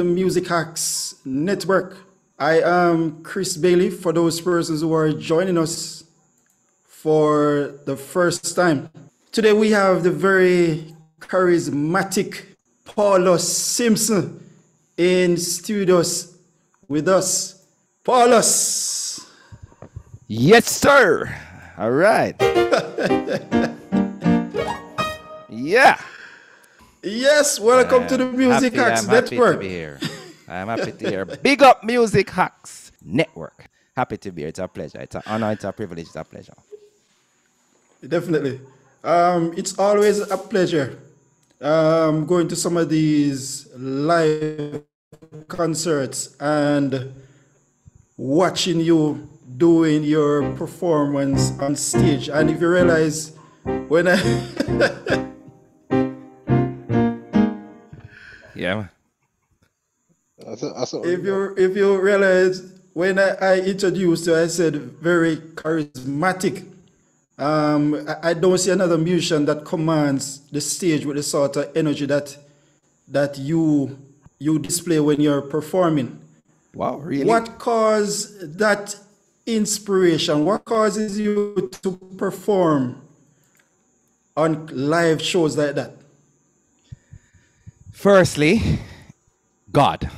the Music Hacks Network. I am Chris Bailey for those persons who are joining us for the first time. Today we have the very charismatic Paulos Simpson in studios with us. Paulos! Yes, sir. All right. yeah. Yes, welcome to the Music happy, Hacks I'm happy Network. to be here. I'm happy to hear. Big up Music Hacks Network. Happy to be here. It's a pleasure. It's an honor. It's a privilege. It's a pleasure. Definitely. Um, it's always a pleasure um, going to some of these live concerts and watching you doing your performance on stage. And if you realize, when I Yeah. That's a, that's a, if you if you realize when I, I introduced you, I said very charismatic. Um, I, I don't see another musician that commands the stage with the sort of energy that that you you display when you're performing. Wow. Really? What caused that inspiration? What causes you to perform on live shows like that? Firstly, God.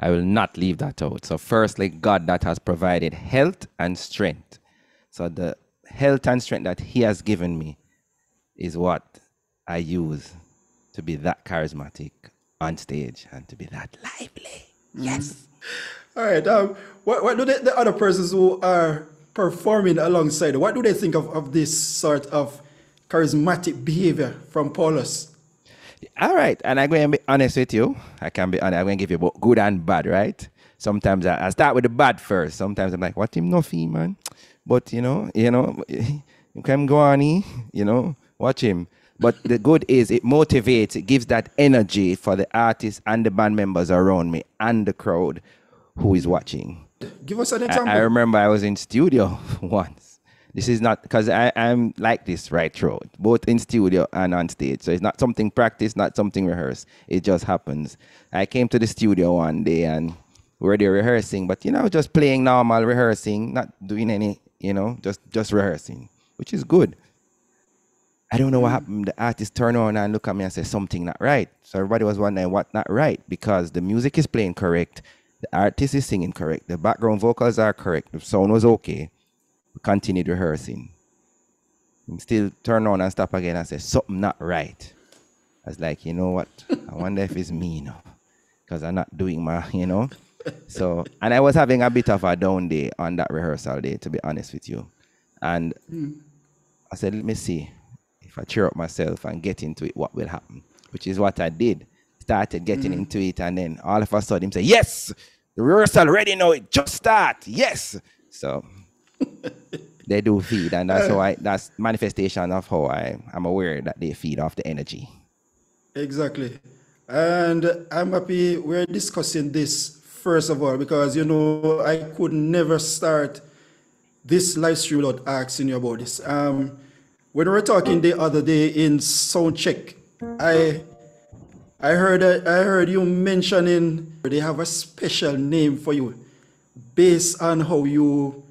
I will not leave that out. So, firstly, God that has provided health and strength. So, the health and strength that He has given me is what I use to be that charismatic on stage and to be that lively. Yes. All right. Um, what, what do the, the other persons who are performing alongside, what do they think of, of this sort of charismatic behavior from Paulos? All right, and I'm going to be honest with you. I can be honest. I'm going to give you both good and bad, right? Sometimes I, I start with the bad first. Sometimes I'm like, "What him no fee, man?" But you know, you know, you can go on, eh? you know, watch him. But the good is it motivates. It gives that energy for the artists and the band members around me and the crowd who is watching. Give us an I, example. I remember I was in studio once. This is not because I'm like this right through, both in studio and on stage. So it's not something practiced, not something rehearsed. It just happens. I came to the studio one day and we're there rehearsing, but you know, just playing normal rehearsing, not doing any, you know, just just rehearsing, which is good. I don't know what mm. happened. The artist turned on and look at me and say something not right. So everybody was wondering what not right because the music is playing correct, the artist is singing correct, the background vocals are correct, the sound was okay. We continued rehearsing. Him still turn on and stop again and say something not right. I was like, you know what? I wonder if it's me, you know, because I'm not doing my, you know. So, and I was having a bit of a down day on that rehearsal day, to be honest with you. And I said, let me see if I cheer up myself and get into it, what will happen? Which is what I did. Started getting into it, and then all of a sudden, him say, Yes, the rehearsal ready now, it just start. Yes. So they do feed, and that's how I that's manifestation of how I am aware that they feed off the energy. Exactly. And I'm happy we're discussing this first of all because you know I could never start this live stream without asking you about this. Um, when we were talking the other day in sound check, I I heard I heard you mentioning they have a special name for you based on how you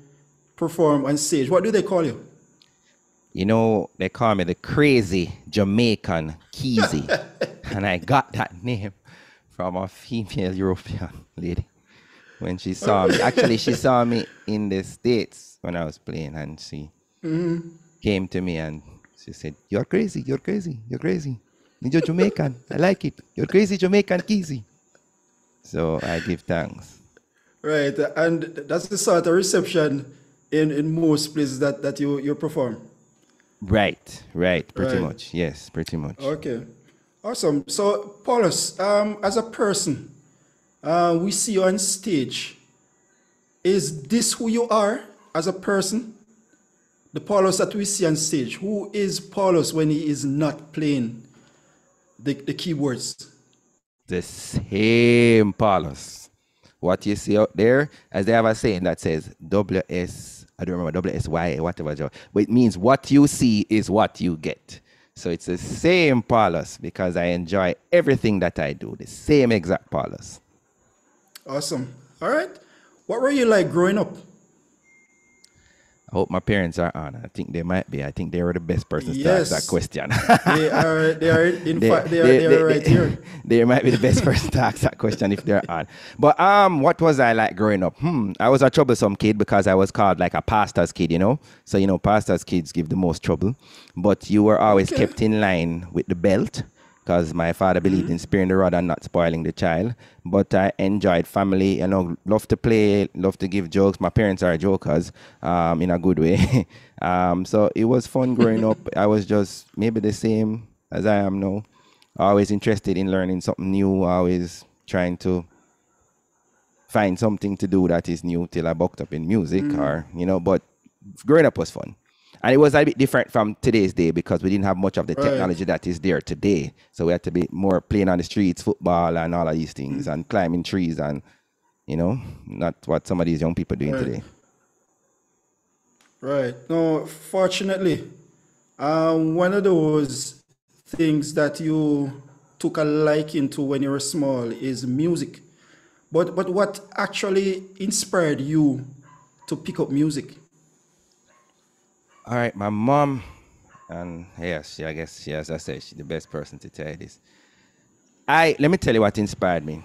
perform on stage. What do they call you? You know, they call me the crazy Jamaican Keysie. and I got that name from a female European lady when she saw me. Actually, she saw me in the States when I was playing, and she mm-hmm. came to me and she said, You're crazy, you're crazy, you're crazy. You're Jamaican. I like it. You're crazy Jamaican Keysie. So I give thanks. Right, and that's the sort of reception in, in most places that, that you, you perform. Right, right, pretty Right. much. Yes, pretty much. Okay, awesome. So, Paulos, um, as a person, uh, we see you on stage. Is this who you are as a person? The Paulos that we see on stage. Who is Paulos when he is not playing the, the keyboards? the same Paulos. What you see out there, as they have a saying that says WS, I don't remember WSY, whatever, but it means what you see is what you get. So it's the same Paulos because I enjoy everything that I do, the same exact Paulos. Awesome. All right. What were you like growing up? I hope my parents are on. I think they might be. I think they were the best person to ask that question. They are. They are. In They- fact, they are. they- They they- are right here. They might be the best person to ask that question if they're on. But um, what was I like growing up? Hmm, I was a troublesome kid because I was called like a pastor's kid, you know. So you know, pastors' kids give the most trouble. But you were always Okay. kept in line with the belt because my father believed Mm-hmm. in sparing the rod and not spoiling the child. But I enjoyed family, you know, love to play, love to give jokes. My parents are jokers, um, in a good way. um, so it was fun growing up. I was just maybe the same as I am now. Always interested in learning something new, always trying to find something to do that is new till I bucked up in music or, you know, but growing up was fun. And it was a bit different from today's day because we didn't have much of the Right. technology that is there today. So we had to be more playing on the streets, football and all of these things and climbing trees and, you know, not what some of these young people are doing Right. today. Right. No, fortunately, um, one of those things that you took a liking to when you were small is music. But but what actually inspired you to pick up music? All right, my mom, and yes, she, I guess she, as I said, she's the best person to tell you this. I let me tell you what inspired me.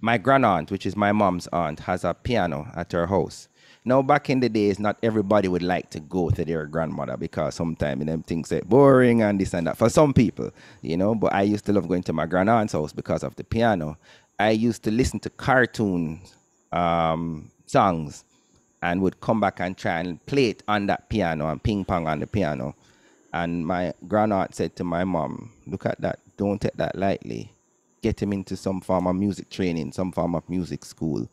My grandaunt, which is my mom's aunt, has a piano at her house. Now, back in the days, not everybody would like to go to their grandmother because sometimes them things say boring and this and that. For some people, you know, but I used to love going to my grandaunt's house because of the piano. I used to listen to cartoon um, songs and would come back and try and play it on that piano and ping pong on the piano. And my grandaunt said to my mom, Look at that, don't take that lightly. Get him into some form of music training, some form of music school,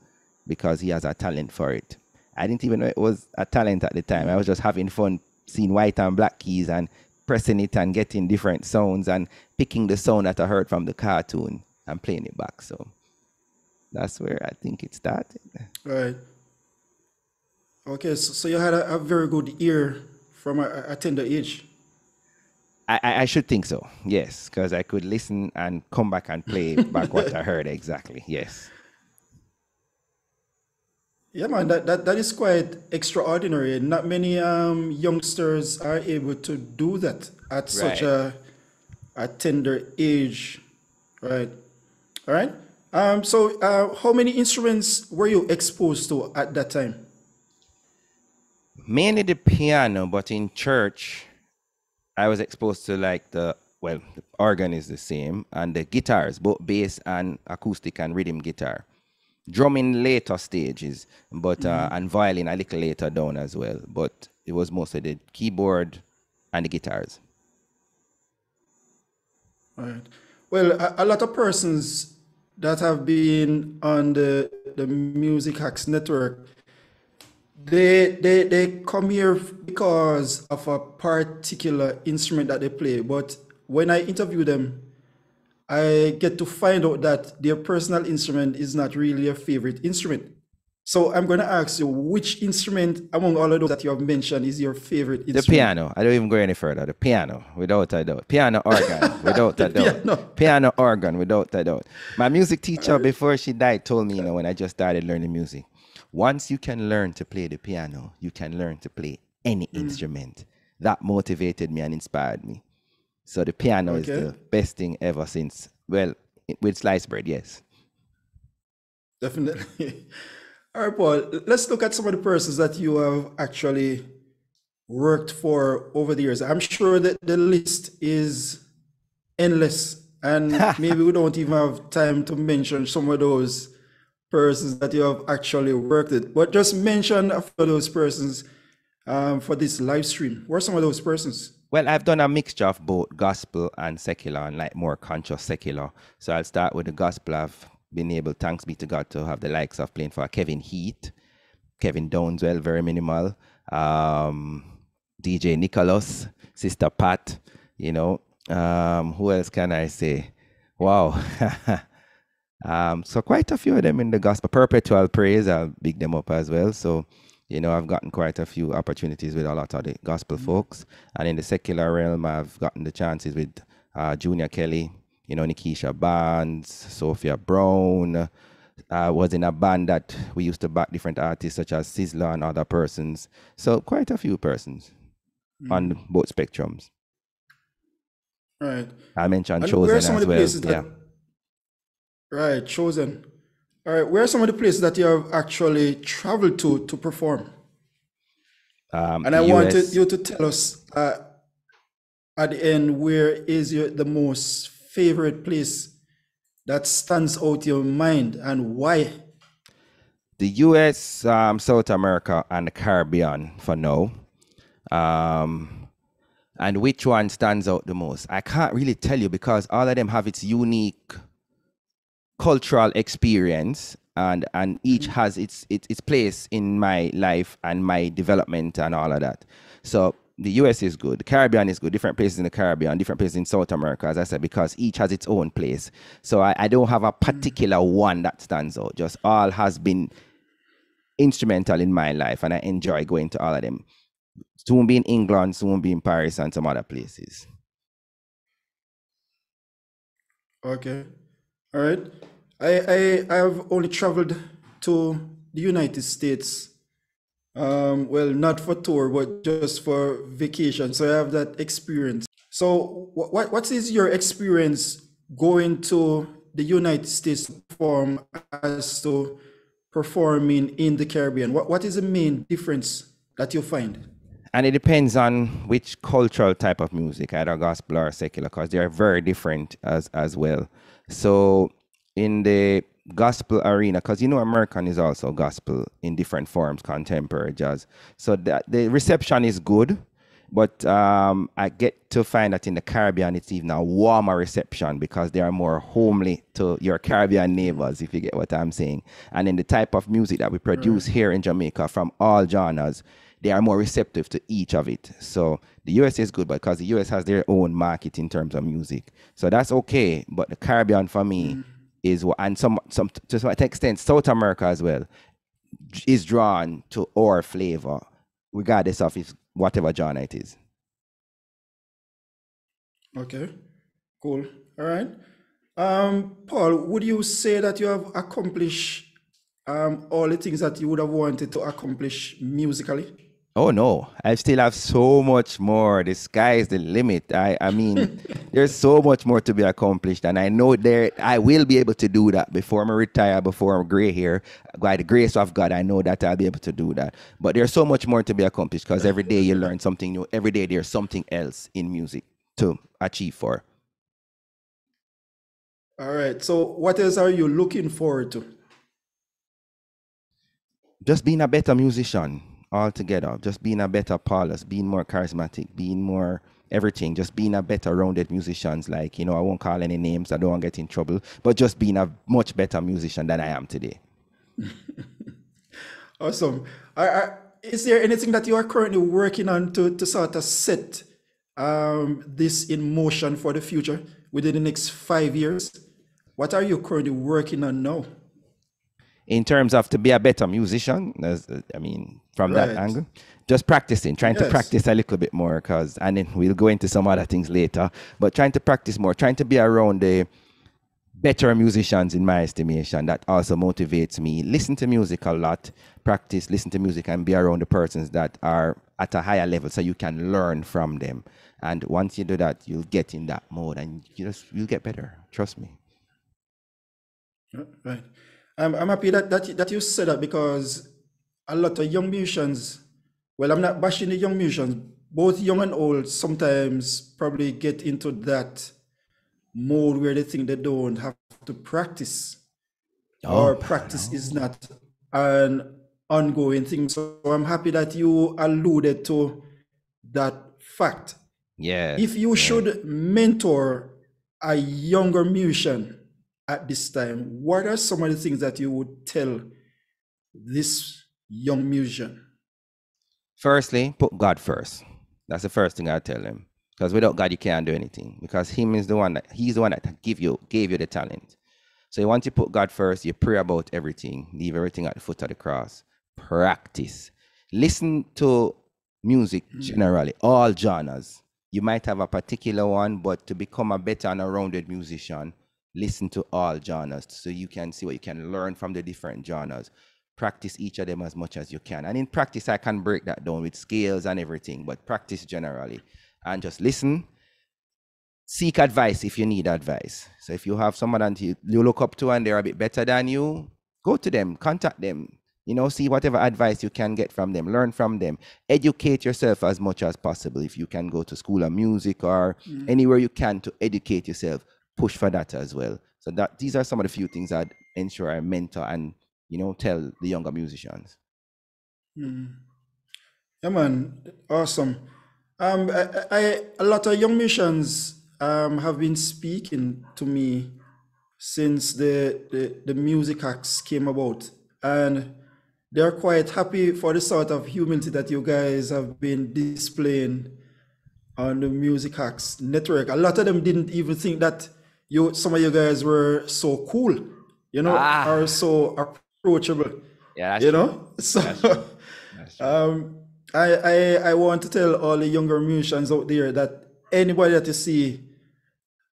because he has a talent for it. I didn't even know it was a talent at the time. I was just having fun seeing white and black keys and pressing it and getting different sounds and picking the sound that I heard from the cartoon and playing it back. So that's where I think it started. Right. Okay, so, so you had a, a very good ear from a, a tender age. I, I should think so. Yes, because I could listen and come back and play back what I heard exactly. Yes. Yeah, man, that, that, that is quite extraordinary. Not many um, youngsters are able to do that at such a, a tender age. Right. All right. Um, so, uh, how many instruments were you exposed to at that time? Mainly the piano, but in church, I was exposed to like the well, the organ is the same, and the guitars, both bass and acoustic and rhythm guitar. Drum in later stages, but uh, and violin a little later down as well. But it was mostly the keyboard and the guitars. Right. Well, a, a lot of persons that have been on the the Music Hacks network, they they they come here because of a particular instrument that they play. But when I interview them, I get to find out that their personal instrument is not really a favorite instrument. So I'm going to ask you, which instrument among all of those that you have mentioned is your favorite The piano. I don't even go any further. The piano, without a doubt. Piano organ, without a doubt. piano. Piano organ, without a doubt. My music teacher, before she died, told me, you know, when I just started learning music, once you can learn to play the piano, you can learn to play any Mm. instrument. That motivated me and inspired me. So the piano is the best thing ever since, well, with sliced bread, yes. Definitely. All right, Paul, let's look at some of the persons that you have actually worked for over the years. I'm sure that the list is endless, and maybe we don't even have time to mention some of those persons that you have actually worked with. But just mention a few of those persons um, for this live stream. Who are some of those persons? Well, I've done a mixture of both gospel and secular and like more conscious secular. So I'll start with the gospel. I've been able, thanks be to God, to have the likes of playing for Kevin Heat, Kevin Downswell, very minimal, um, DJ Nicholas, Sister Pat, you know. Um, who else can I say? Wow. um, so quite a few of them in the gospel. Perpetual praise, I'll big them up as well. So You know, I've gotten quite a few opportunities with a lot of the gospel folks, and in the secular realm, I've gotten the chances with uh, Junior Kelly, you know, Nickeisha Barnes, Sophia Brown. I was in a band that we used to back different artists such as Sizzla and other persons. So quite a few persons on both spectrums. Right. I mentioned And Chosen as well. Yeah. Right, chosen. All right, where are some of the places that you have actually traveled to to perform? Um, And I US, wanted you to tell us uh, at the end where is your the most favorite place that stands out your mind and why? the US, um, South America, and the Caribbean for now. Um, and which one stands out the most? I can't really tell you because all of them have its unique cultural experience and and each mm-hmm. has its, its its place in my life and my development and all of that. So the US is good, the Caribbean is good, different places in the Caribbean, different places in South America, as I said, because each has its own place. So I, I don't have a mm-hmm. particular one that stands out. Just all has been instrumental in my life and I enjoy going to all of them. Soon be in England, soon be in Paris and some other places. Okay. All right. I I have only traveled to the United States. Um, well, not for tour, but just for vacation. So I have that experience. So what what is your experience going to the United States perform as to performing in the Caribbean? What what is the main difference that you find? And it depends on which cultural type of music, either gospel or secular, because they are very different as as well. So in the gospel arena, because you know American is also gospel in different forms, contemporary jazz. So that the reception is good, but um, I get to find that in the Caribbean it's even a warmer reception because they are more homely to your Caribbean neighbors, if you get what I'm saying. And in the type of music that we produce here in Jamaica from all genres, they are more receptive to each of it. So the US is good because the US has their own market in terms of music. So that's okay. But the Caribbean for me is what, and some, some to some extent, South America as well is drawn to our flavor, regardless of if whatever genre it is. Okay, cool. All right. Um, Paul, would you say that you have accomplished um, all the things that you would have wanted to accomplish musically? Oh no, I still have so much more. The sky is the limit. I, I mean, there's so much more to be accomplished, and I know there I will be able to do that before I retire, before I'm gray here. By the grace of God, I know that I'll be able to do that. But there's so much more to be accomplished because every day you learn something new. Every day there's something else in music to achieve for. All right. So, what else are you looking forward to? just being a better musician altogether, just being a better Paulos, being more charismatic, being more everything, just being a better rounded musicians. Like, you know, I won't call any names, I don't want to get in trouble, but just being a much better musician than I am today. Awesome. Is there anything that you are currently working on to, to sort of set um, this in motion for the future within the next five years? What are you currently working on now? In terms of to be a better musician, as, I mean, from that angle, just practicing, trying to practice a little bit more, because, and then we'll go into some other things later, but trying to practice more, trying to be around the better musicians in my estimation that also motivates me. Listen to music a lot practice listen to music and be around the persons that are at a higher level so you can learn from them. And once you do that you'll get in that mode and you just you'll get better trust me. Right. I'm, I'm happy that, that, that you said that because a lot of young musicians, well, I'm not bashing the young musicians, both young and old sometimes probably get into that mode where they think they don't have to practice Oh, or practice is not an ongoing thing. So I'm happy that you alluded to that fact. yeah If you should mentor a younger musician at this time, what are some of the things that you would tell this young musician? Firstly, put God first. That's the first thing I tell him. Because without God, you can't do anything. Because Him is the one that He's the one that give you gave you the talent. So once you put God first, you pray about everything, leave everything at the foot of the cross. Practice. listen to music hmm. generally, all genres. You might have a particular one, but to become a better and a rounded musician, listen to all genres so you can see what you can learn from the different genres. Practice each of them as much as you can. And in practice, I can break that down with scales and everything, but practice generally. And just listen. Seek advice if you need advice. So if you have someone that you, you look up to and they're a bit better than you, go to them, contact them, you know, see whatever advice you can get from them, learn from them, educate yourself as much as possible. If you can go to school of music or mm. anywhere you can to educate yourself, push for that as well. So that these are some of the few things I'd ensure I mentor and you know tell the younger musicians. Mm. Yeah, man, awesome. Um, I, I, a lot of young musicians um have been speaking to me since the, the the Music Hacks came about, and they're quite happy for the sort of humility that you guys have been displaying on the Music Hacks network. A lot of them didn't even think that you some of you guys were so cool, you know, ah. or so approachable. Yeah, you true. know. So um, I, I I want to tell all the younger musicians out there that anybody that you see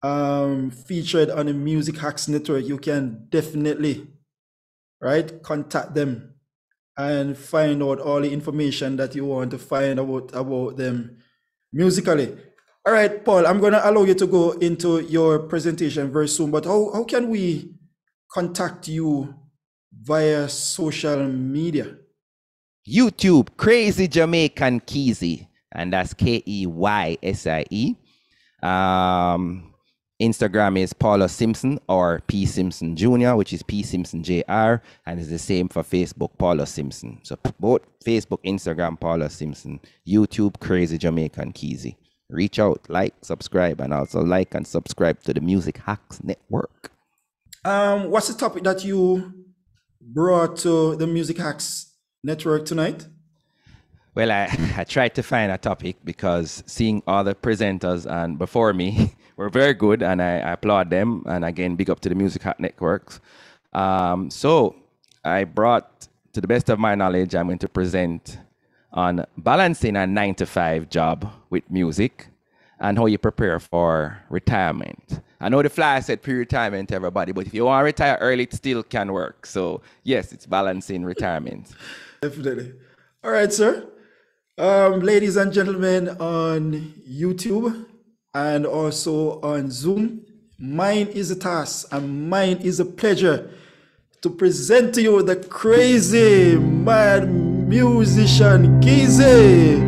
um, featured on the Music Hacks network, you can definitely right contact them and find out all the information that you want to find about about them musically. All right, Paul, I'm going to allow you to go into your presentation very soon, but how, how can we contact you via social media? YouTube, Crazy Jamaican Keysie, and that's K E Y S I E. Um, Instagram is Paulos Simpson or P Simpson Jr., which is P Simpson Jr., and it's the same for Facebook, Paulos Simpson. So both Facebook, Instagram, Paulos Simpson, YouTube, Crazy Jamaican Keysie. Reach out, like, subscribe, and also like and subscribe to the Music Hacks Network. Um, what's the topic that you brought to the Music Hacks Network tonight? Well, I, I tried to find a topic because seeing all the presenters and before me were very good, and I, I, applaud them. And again, big up to the Music Hack Networks. Um, so I brought, to the best of my knowledge, I'm going to present on balancing a nine to five job with music and how you prepare for retirement. I know the flyer said pre-retirement, everybody, but if you want to retire early, it still can work. So yes, it's balancing retirement. Definitely. All right, sir. Um, ladies and gentlemen on YouTube, and also on Zoom. Mine is a task and mine is a pleasure to present to you the crazy mad musician Keysie,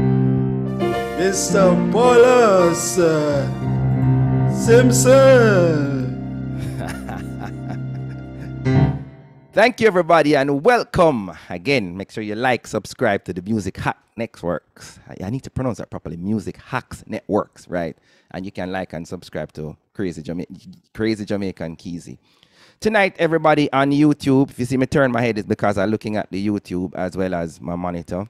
Mr. Paulos Simpson. Thank you, everybody, and welcome again. Make sure you like, subscribe to the Music Hack Networks. I, I need to pronounce that properly. Music Hacks Networks, right? And you can like and subscribe to Crazy, Jama- Crazy Jamaican Keysie. Tonight, everybody on YouTube, if you see me turn my head, it's because I'm looking at the YouTube as well as my monitor.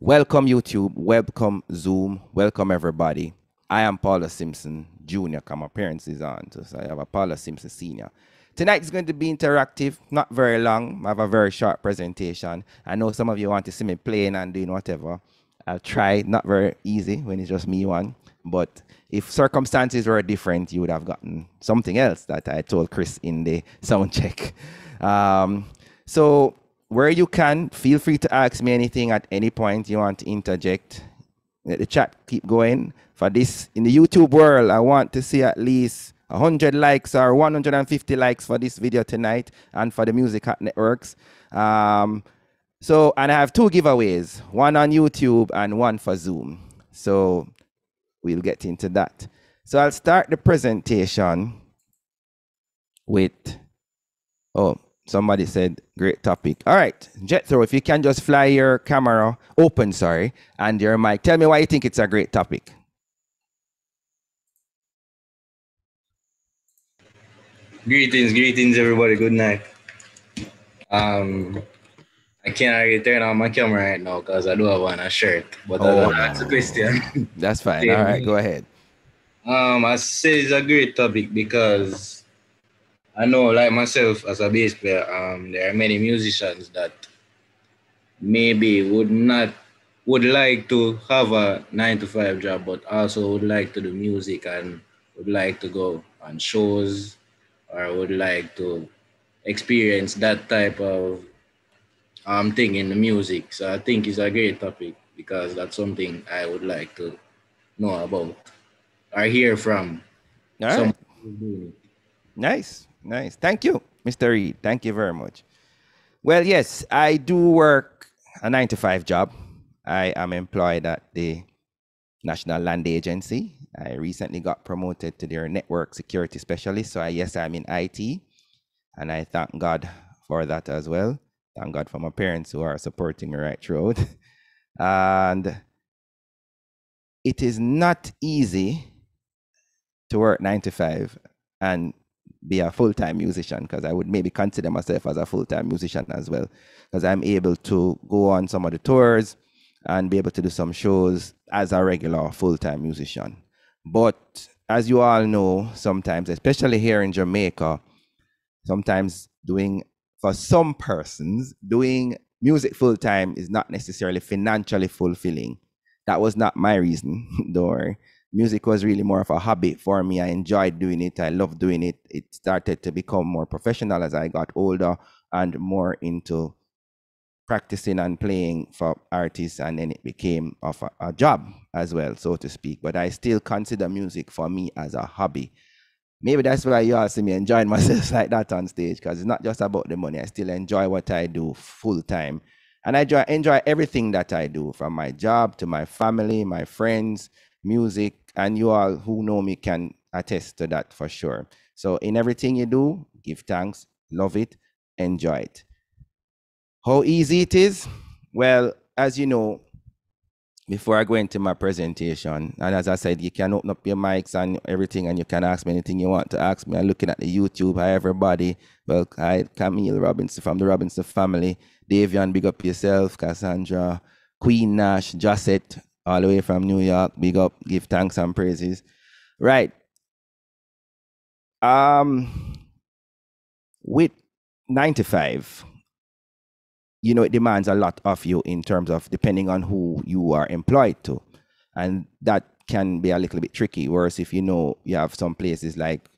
Welcome, YouTube. Welcome, Zoom. Welcome, everybody. I am Paulos Simpson Jr. Come, is on, so I have a Paulos Simpson Senior. Tonight is going to be interactive, not very long. I have a very short presentation. I know some of you want to see me playing and doing whatever. I'll try, not very easy when it's just me one. But if circumstances were different, you would have gotten something else that I told Chris in the sound check. Um, so where you can, feel free to ask me anything at any point you want to interject. Let the chat keep going. For this, in the YouTube world, I want to see at least 100 likes or 150 likes for this video tonight and for the Music Networks. Um, so, and I have two giveaways, one on YouTube and one for Zoom. So we'll get into that. So I'll start the presentation with, oh, somebody said great topic. All right, Jethro, if you can just fly your camera open, sorry, and your mic. Tell me why you think it's a great topic. Greetings, greetings, everybody. Good night. Um, I can't really turn on my camera right now because I do have on a shirt, but oh, that's a question. That's fine. All right, go ahead. Um, I say it's a great topic because I know, like myself as a bass player, um, there are many musicians that maybe would not would like to have a nine to five job, but also would like to do music and would like to go on shows or would like to experience that type of um thing in the music. So I think it's a great topic because that's something I would like to know about or hear from. All right. Nice, nice. Thank you, Mr. Reed. Thank you very much. Well, yes, I do work a nine to five job. I am employed at the National Land Agency. I recently got promoted to their network security specialist. So, I, yes, I'm in IT, and I thank God for that as well. Thank God for my parents who are supporting me right throughout. and it is not easy to work nine to five and be a full time musician because I would maybe consider myself as a full time musician as well because I'm able to go on some of the tours and be able to do some shows as a regular full time musician. But as you all know, sometimes, especially here in Jamaica, sometimes doing for some persons, doing music full time is not necessarily financially fulfilling. That was not my reason, worry. Music was really more of a hobby for me. I enjoyed doing it. I loved doing it. It started to become more professional as I got older and more into practicing and playing for artists and then it became of a, a, job as well so to speak but i still consider music for me as a hobby maybe that's why you all see me enjoying myself like that on stage because it's not just about the money. I still enjoy what i do full time and i enjoy, enjoy everything that i do from my job to my family my friends music and you all who know me can attest to that for sure. So in everything you do give thanks love it enjoy it. How easy it is? Well, as you know, before I go into my presentation, and as I said, you can open up your mics and everything, and you can ask me anything you want to ask me. I'm looking at the YouTube, hi everybody. Well, hi Camille Robinson from the Robinson family. Davian, big up yourself. Cassandra, Queen Nash, Josset, all the way from New York. Big up, give thanks and praises. Right. Um, with 95, you know, it demands a lot of you in terms of depending on who you are employed to. And that can be a little bit tricky. Whereas if you know you have some places like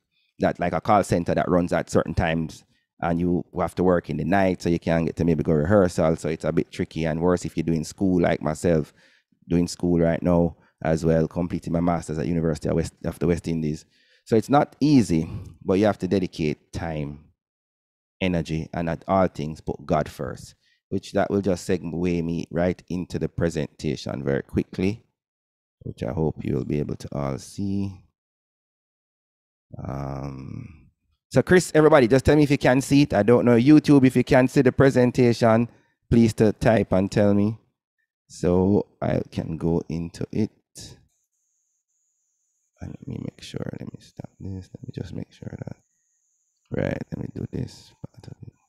that, like a call center that runs at certain times and you have to work in the night, so you can't get to maybe go rehearsal. So it's a bit tricky. And worse if you're doing school like myself, doing school right now as well, completing my master's at University of, West, of the West Indies. So it's not easy, but you have to dedicate time, energy, and at all things, put God first which that will just segue me right into the presentation very quickly, which I hope you'll be able to all see. Um, so Chris, everybody, just tell me if you can see it. I don't know YouTube, if you can see the presentation, please to type and tell me. So I can go into it. And let me make sure, let me stop this. Let me just make sure that, right, let me do this part of it.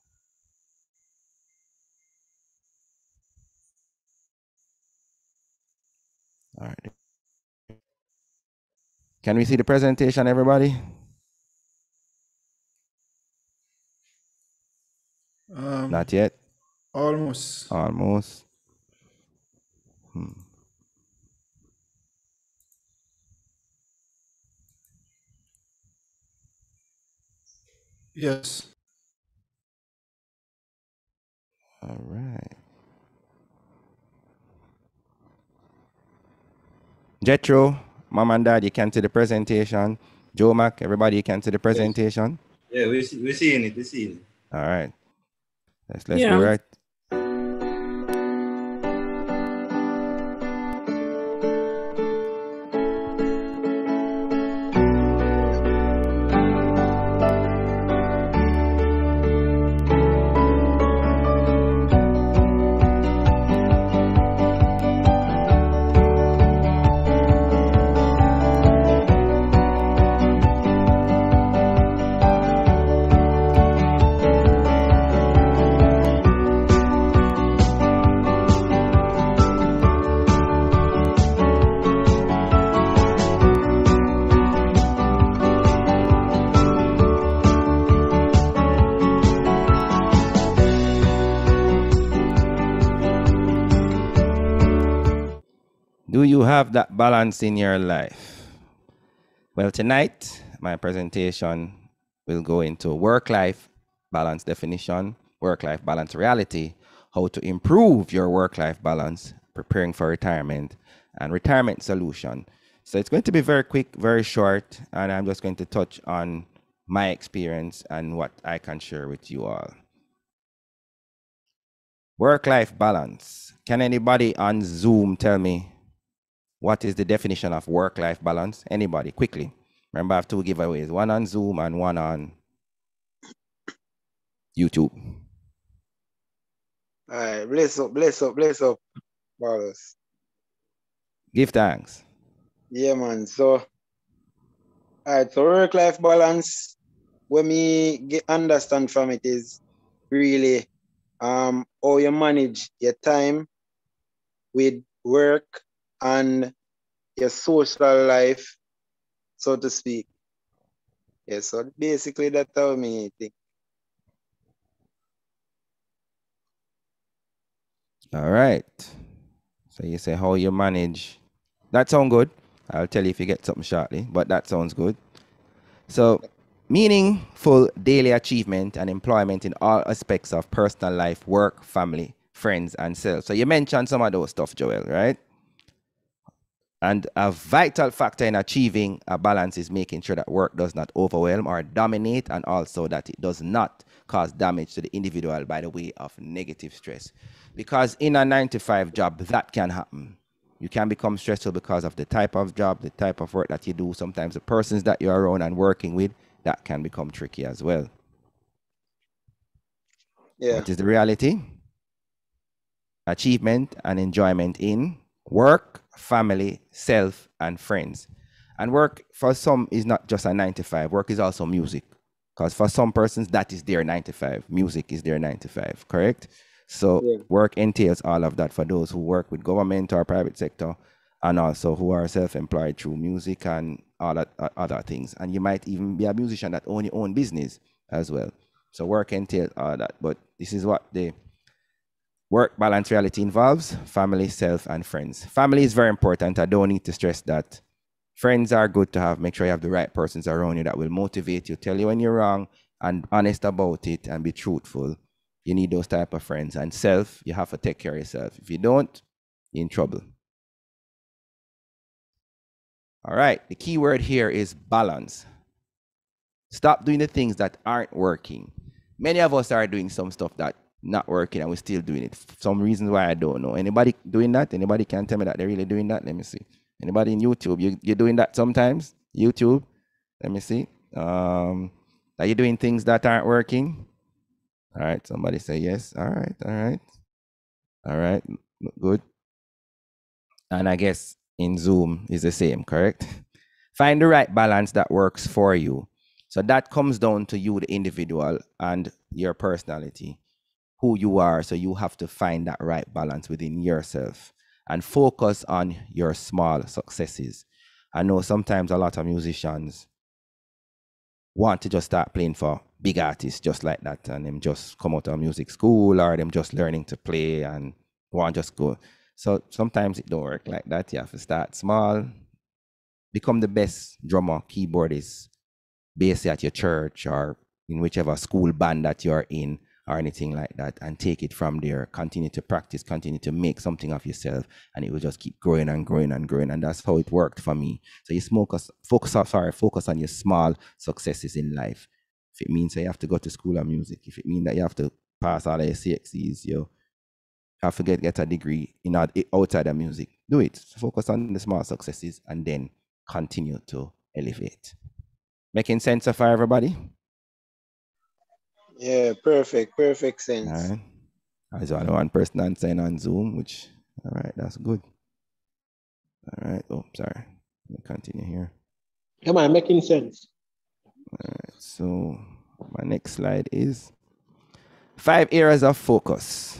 All right. Can we see the presentation, everybody? Um, Not yet. almost. Almost. Hmm. Yes. All right. Jetro, mom and dad, you can see the presentation. Joe Mac, everybody, you can see the presentation. Yeah, we see, we're seeing it. We're seeing it. All right. Let's let's Yeah. go right. In your life? Well, tonight, my presentation will go into work life balance definition, work life balance reality, how to improve your work life balance, preparing for retirement, and retirement solution. So it's going to be very quick, very short, and I'm just going to touch on my experience and what I can share with you all. Work life balance. Can anybody on Zoom tell me what is the definition of work life balance? Anybody, quickly. Remember, I have two giveaways one on Zoom and one on YouTube. All right, bless up, bless up, bless up, brothers. Give thanks. Yeah, man. So, all right, so work life balance, when me get understand from it is really um how you manage your time with work and your social life, so to speak. Yeah, so basically that's how me think. All right. So you say how you manage. That sounds good. I'll tell you if you get something shortly, but that sounds good. So meaningful daily achievement and employment in all aspects of personal life, work, family, friends, and self. So you mentioned some of those stuff, Joel, right? And a vital factor in achieving a balance is making sure that work does not overwhelm or dominate, and also that it does not cause damage to the individual by the way of negative stress. Because in a 95 job, that can happen. You can become stressful because of the type of job, the type of work that you do. Sometimes the persons that you're around and working with, that can become tricky as well. Yeah. What is the reality? Achievement and enjoyment in work, family, self, and friends. And work for some is not just a 95. Work is also music. Because for some persons, that is their 95. Music is their 95, correct? So Yeah. work entails all of that for those who work with government or private sector and also who are self-employed through music and all that uh, other things. And you might even be a musician that own your own business as well. So work entails all that. But this is what the work balance reality involves family, self, and friends. Family is very important. I don't need to stress that. Friends are good to have. Make sure you have the right persons around you that will motivate you, tell you when you're wrong, and honest about it and be truthful. You need those type of friends. And self, you have to take care of yourself. If you don't, you're in trouble. All right. The key word here is balance. Stop doing the things that aren't working. Many of us are doing some stuff that not working and we're still doing it. Some reasons why I don't know. Anybody doing that? Anybody can tell me that they're really doing that? Let me see. Anybody in YouTube? You you're doing that sometimes? YouTube? Let me see. Um are you doing things that aren't working? All right, somebody say yes. All right, all right. All right, good. And I guess in Zoom is the same, correct? Find the right balance that works for you. So that comes down to you, the individual, and your personality, who you are. So you have to find that right balance within yourself and focus on your small successes. I know sometimes a lot of musicians want to just start playing for big artists just like that and them just come out of music school or them just learning to play and want just go. So sometimes it don't work like that. You have to start small, become the best drummer, keyboardist, based at your church or in whichever school band that you're in or anything like that and take it from there. Continue to practice continue to make something of yourself and it will just keep growing and growing and growing and that's how it worked for me. So you focus focus on sorry focus on your small successes in life. If it means that you have to go to school of music if it means that you have to pass all your CXCs you have to get, get a degree in out- outside of music do it. Focus on the small successes and then continue to elevate. Making sense of everybody Yeah, perfect, perfect sense. All right. There's only one person answering on Zoom, which, all right, that's good. All right. Oh, sorry. Let me continue here. Am I making sense? All right. So, my next slide is five areas of focus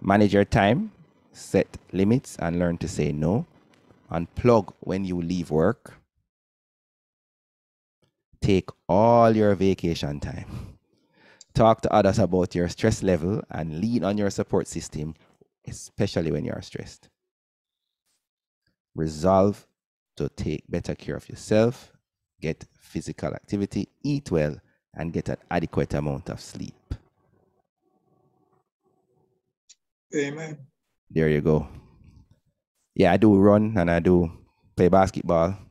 manage your time, set limits, and learn to say no. Unplug when you leave work. Take all your vacation time. Talk to others about your stress level and lean on your support system, especially when you are stressed. resolve to take better care of yourself, get physical activity, eat well, and get an adequate amount of sleep. Amen. There you go. Yeah, I do run and I do play basketball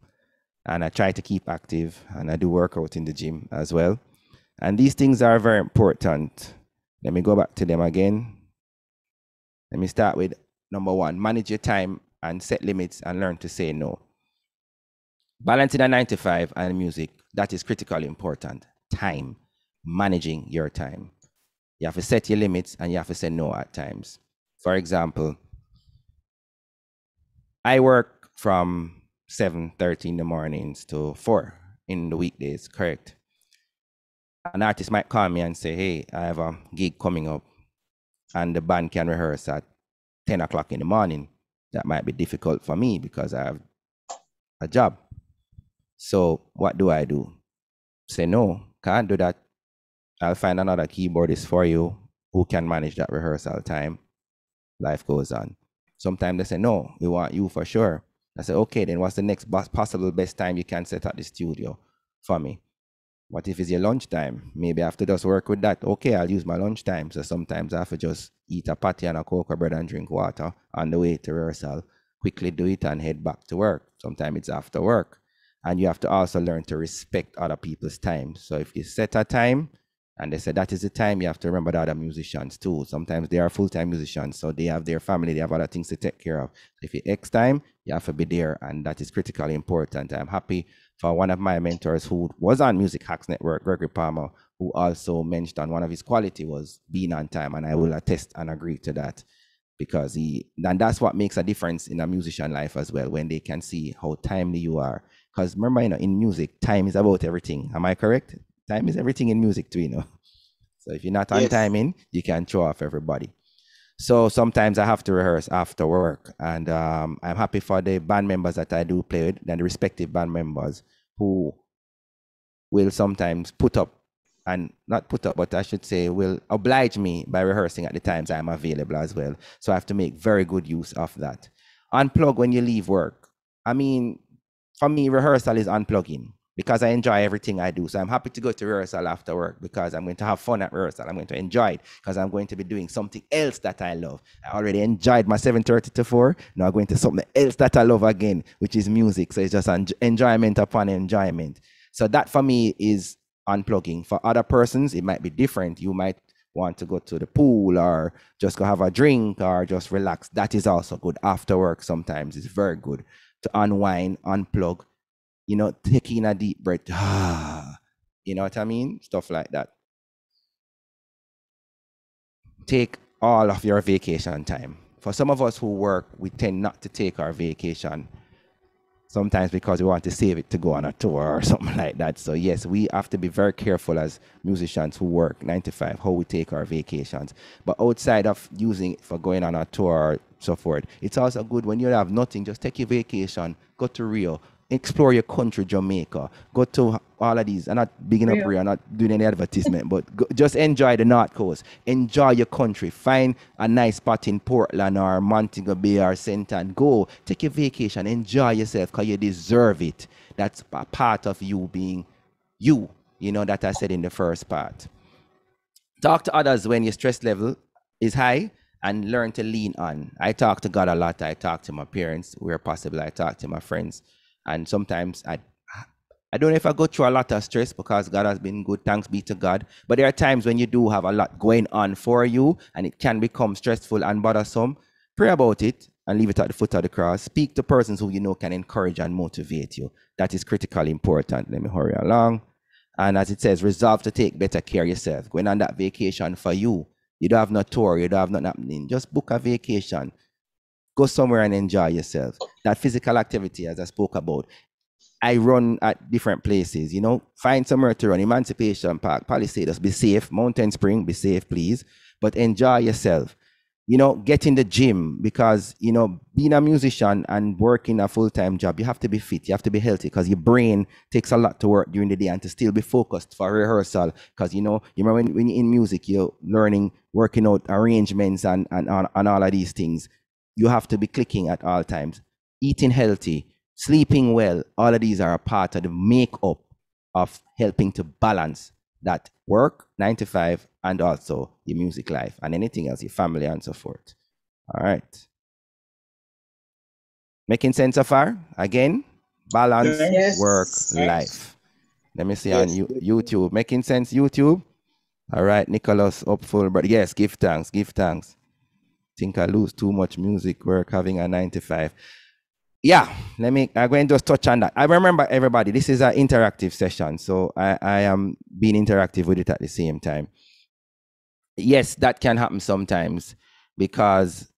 and I try to keep active and I do work out in the gym as well. And these things are very important. Let me go back to them again. Let me start with number one manage your time and set limits and learn to say no. Balancing a 95 and music, that is critically important. Time, managing your time. You have to set your limits and you have to say no at times. For example, I work from 7.30 in the mornings to 4 in the weekdays, correct? An artist might call me and say, hey, I have a gig coming up and the band can rehearse at 10 o'clock in the morning. That might be difficult for me because I have a job. So what do I do? Say, no, can't do that. I'll find another keyboardist for you who can manage that rehearsal time. Life goes on. Sometimes they say, no, we want you for sure. I said, okay, then what's the next possible best time you can set up the studio for me? What if it's your lunchtime? Maybe I have to just work with that. Okay, I'll use my lunchtime. So sometimes I have to just eat a patty and a cocoa bread and drink water on the way to rehearsal. Quickly do it and head back to work. Sometimes it's after work. And you have to also learn to respect other people's time. So if you set a time, and they said that is the time you have to remember the other musicians too. Sometimes they are full time musicians, so they have their family, they have other things to take care of. So if you X time, you have to be there, and that is critically important. I'm happy for one of my mentors who was on Music Hacks Network, Gregory Palmer, who also mentioned on one of his quality was being on time, and I will attest and agree to that because he and that's what makes a difference in a musician life as well when they can see how timely you are. Because remember, you know, in music, time is about everything. Am I correct? Time is everything in music too, you know. So if you're not on Yes. time in, you can throw off everybody. So sometimes I have to rehearse after work, and um, I'm happy for the band members that I do play with, and the respective band members who will sometimes put up and not put up, but I should say will oblige me by rehearsing at the times I'm available as well. So I have to make very good use of that. Unplug when you leave work. I mean, for me, rehearsal is unplugging because I enjoy everything I do. So I'm happy to go to rehearsal after work because I'm going to have fun at rehearsal. I'm going to enjoy it because I'm going to be doing something else that I love. I already enjoyed my 7:30 to 4. Now I'm going to something else that I love again, which is music. So it's just en- enjoyment upon enjoyment. So that for me is unplugging. For other persons, it might be different. You might want to go to the pool or just go have a drink or just relax. That is also good. After work, sometimes it's very good to unwind, unplug, you know, taking a deep breath. Ah, you know what I mean? Stuff like that. Take all of your vacation time. For some of us who work, we tend not to take our vacation sometimes because we want to save it to go on a tour or something like that. So yes, we have to be very careful as musicians who work nine to five how we take our vacations. But outside of using it for going on a tour or so forth, it's also good when you have nothing. Just take your vacation, go to Rio, explore your country, Jamaica, go to all of these. I'm not bigging up. Rio, I'm not doing any advertisement, but go, just enjoy the North Coast. Enjoy your country. Find a nice spot in Portland or Montego Bay or St. Ann. Go, take your vacation, enjoy yourself because you deserve it. That's a part of you being you, you know, that I said in the first part. Talk to others when your stress level is high and learn to lean on. I talk to God a lot. I talk to my parents where possible. I talk to my friends. And sometimes I I don't know if I go through a lot of stress because God has been good. Thanks be to God. But there are times when you do have a lot going on for you and it can become stressful and bothersome. Pray about it and leave it at the foot of the cross. Speak to persons who you know can encourage and motivate you. That is critically important. Let me hurry along. And as it says, resolve to take better care of yourself. Going on that vacation for you. You don't have no tour, you don't have nothing happening. Just book a vacation. Go somewhere and enjoy yourself. That physical activity, as I spoke about. I run at different places, you know, find somewhere to run. Emancipation Park, Palisades, be safe. Mountain Spring, be safe, please. But enjoy yourself. You know, get in the gym because, you know, being a musician and working a full time job, you have to be fit, you have to be healthy because your brain takes a lot to work during the day and to still be focused for rehearsal. Because, you know, you remember when, when you're in music, you're learning, working out arrangements and, and, and, and all of these things. You have to be clicking at all times eating healthy, sleeping well, all of these are a part of the makeup of helping to balance that work, nine to five, and also your music life and anything else, your family and so forth. All right. Making sense so far? Again, balance, Yes. work, Yes. life. Let me see Yes. on YouTube. Making sense, YouTube? All right, Nicholas, upful, but yes, give thanks, give thanks. Think I lose too much music work having a 95. Yeah, let me, I'm going to just touch on that. I remember everybody, this is an interactive session, so I, I am being interactive with it at the same time. Yes, that can happen sometimes because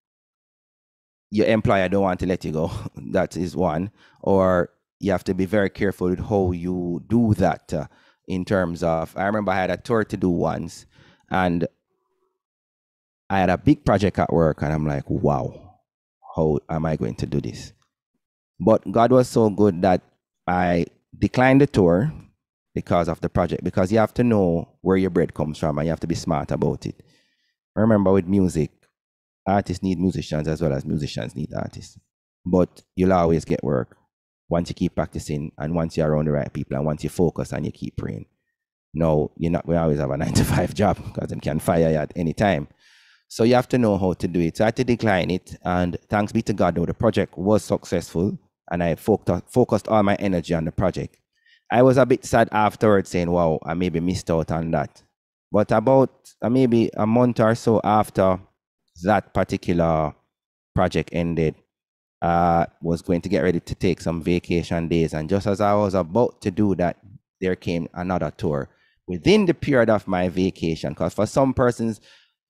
your employer don't want to let you go. that is one. Or you have to be very careful with how you do that uh, in terms of, I remember I had a tour to do once and I had a big project at work and I'm like, wow, how am I going to do this? But God was so good that I declined the tour because of the project, because you have to know where your bread comes from and you have to be smart about it. Remember with music, artists need musicians as well as musicians need artists. But you'll always get work once you keep practicing and once you're around the right people and once you focus and you keep praying. No, you're not to always have a nine to five job because they can fire you at any time. So you have to know how to do it. So I had to decline it. And thanks be to God, though, the project was successful and I focused, all my energy on the project. I was a bit sad afterwards saying, wow, I maybe missed out on that. But about uh, maybe a month or so after that particular project ended, uh, was going to get ready to take some vacation days. And just as I was about to do that, there came another tour within the period of my vacation. Because for some persons,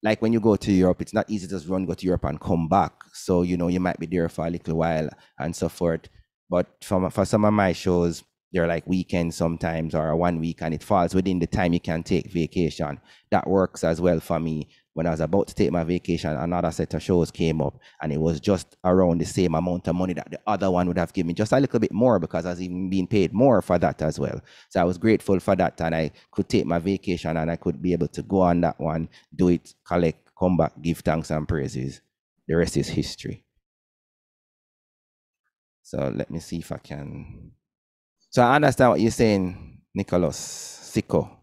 like when you go to Europe, it's not easy to just run, go to Europe and come back. So, you know, you might be there for a little while and so forth. But for, for some of my shows, they're like weekends sometimes or one week and it falls within the time you can take vacation. That works as well for me. When I was about to take my vacation, another set of shows came up and it was just around the same amount of money that the other one would have given me, just a little bit more because I was even being paid more for that as well. So I was grateful for that and I could take my vacation and I could be able to go on that one, do it, collect, come back, give thanks and praises. The rest is history. So let me see if I can. So I understand what you're saying, Nicholas Siko.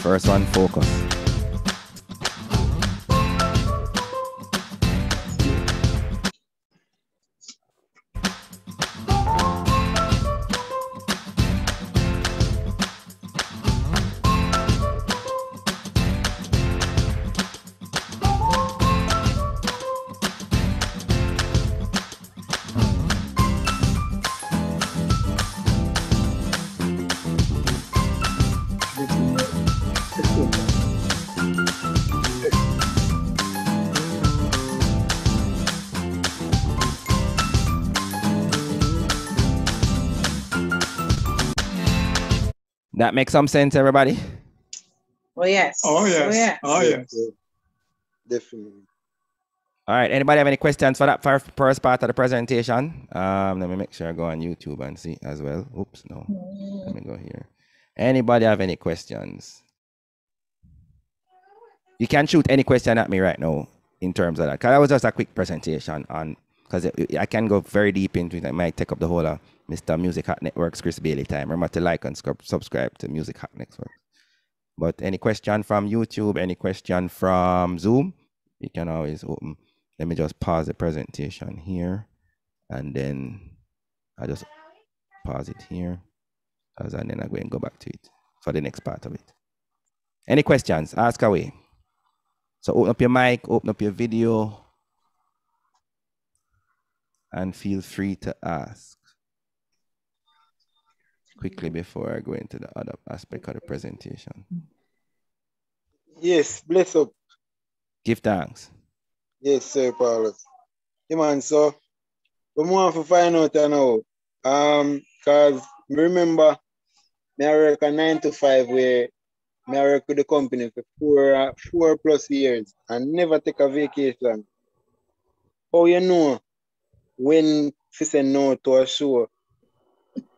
First one, focus. That makes some sense, everybody? Oh, yes. Oh, yes. yeah. Oh, yes. Definitely. All right. Anybody have any questions for that first part of the presentation? Um, let me make sure I go on YouTube and see as well. Oops, no. Let me go here. Anybody have any questions? You can shoot any question at me right now in terms of that. Because that was just a quick presentation on because I can go very deep into it. I might take up the whole of Mr. Music Hacks Network's Chris Bailey time. Remember to like and subscribe to Music Hacks Networks. But any question from YouTube, any question from Zoom, you can always open. Let me just pause the presentation here and then I just pause it here and then I go and go back to it for the next part of it. Any questions? Ask away. So open up your mic, open up your video, and feel free to ask quickly before I go into the other aspect of the presentation. Yes, bless up. Give thanks. Yes, sir, Paulos. Yeah, man, so we want to find out know, um, cause me remember me I work a nine to five where me I work with the company for four uh, four plus years and never take a vacation. how you know when to say no to a show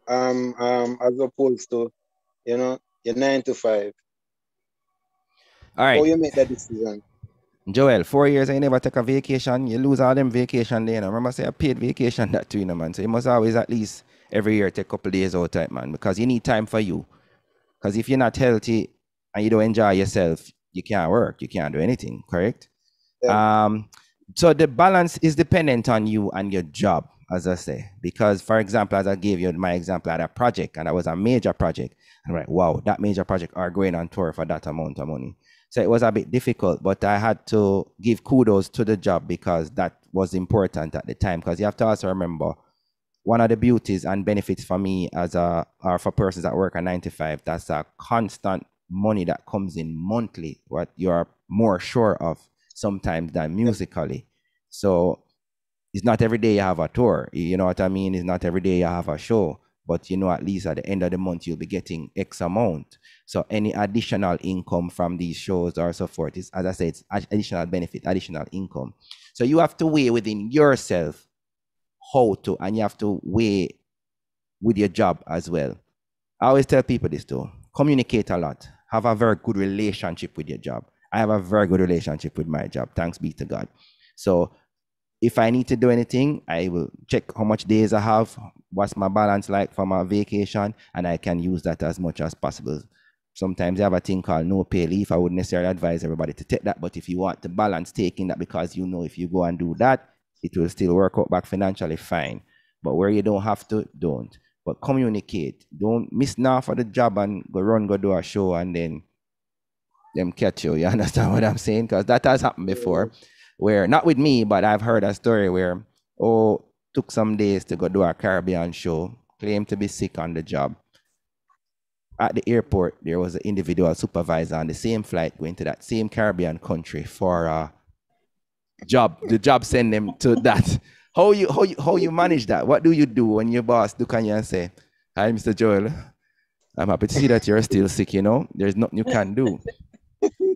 um um as opposed to you know your nine to five? All How you make that decision? Joel, four years you never take a vacation, you lose all them vacation day. You know? Remember, say a paid vacation that too, you know, man. So you must always at least every year take a couple days out, type, man, because you need time for you. Because if you're not healthy and you don't enjoy yourself, you can't work, you can't do anything, correct? Um, so the balance is dependent on you and your job, as I say. Because, for example, as I gave you my example, I a project and that was a major project. I'm like, wow, that major project are going on tour for that amount of money. So it was a bit difficult, but I had to give kudos to the job because that was important at the time. Because you have to also remember one of the beauties and benefits for me as a or for persons that work at 95, that's a constant money that comes in monthly, what you're more sure of sometimes than musically. So it's not every day you have a tour. You know what I mean? It's not every day you have a show, but you know at least at the end of the month you'll be getting X amount. So any additional income from these shows or so forth is, as I said, it's additional benefit, additional income. So you have to weigh within yourself how to, and you have to weigh with your job as well. I always tell people this too: communicate a lot, have a very good relationship with your job. I have a very good relationship with my job, thanks be to God. So if I need to do anything, I will check how much days I have, what's my balance like for my vacation, and I can use that as much as possible. Sometimes you have a thing called no pay leave. I wouldn't necessarily advise everybody to take that, but if you want to balance taking that because you know if you go and do that, it will still work out back financially fine. But where you don't have to, don't. But communicate. Don't miss now for the job and go run, go do a show and then them catch you. You understand what I'm saying? Because that has happened before. Where not with me, but I've heard a story where oh took some days to go do a Caribbean show, claimed to be sick on the job. At the airport, there was an individual supervisor on the same flight going to that same Caribbean country for a job. The job send them to that. How you how you how you manage that? What do you do when your boss look at you and say, "Hi, Mr. Joel, I'm happy to see that you're still sick. You know, there's nothing you can do."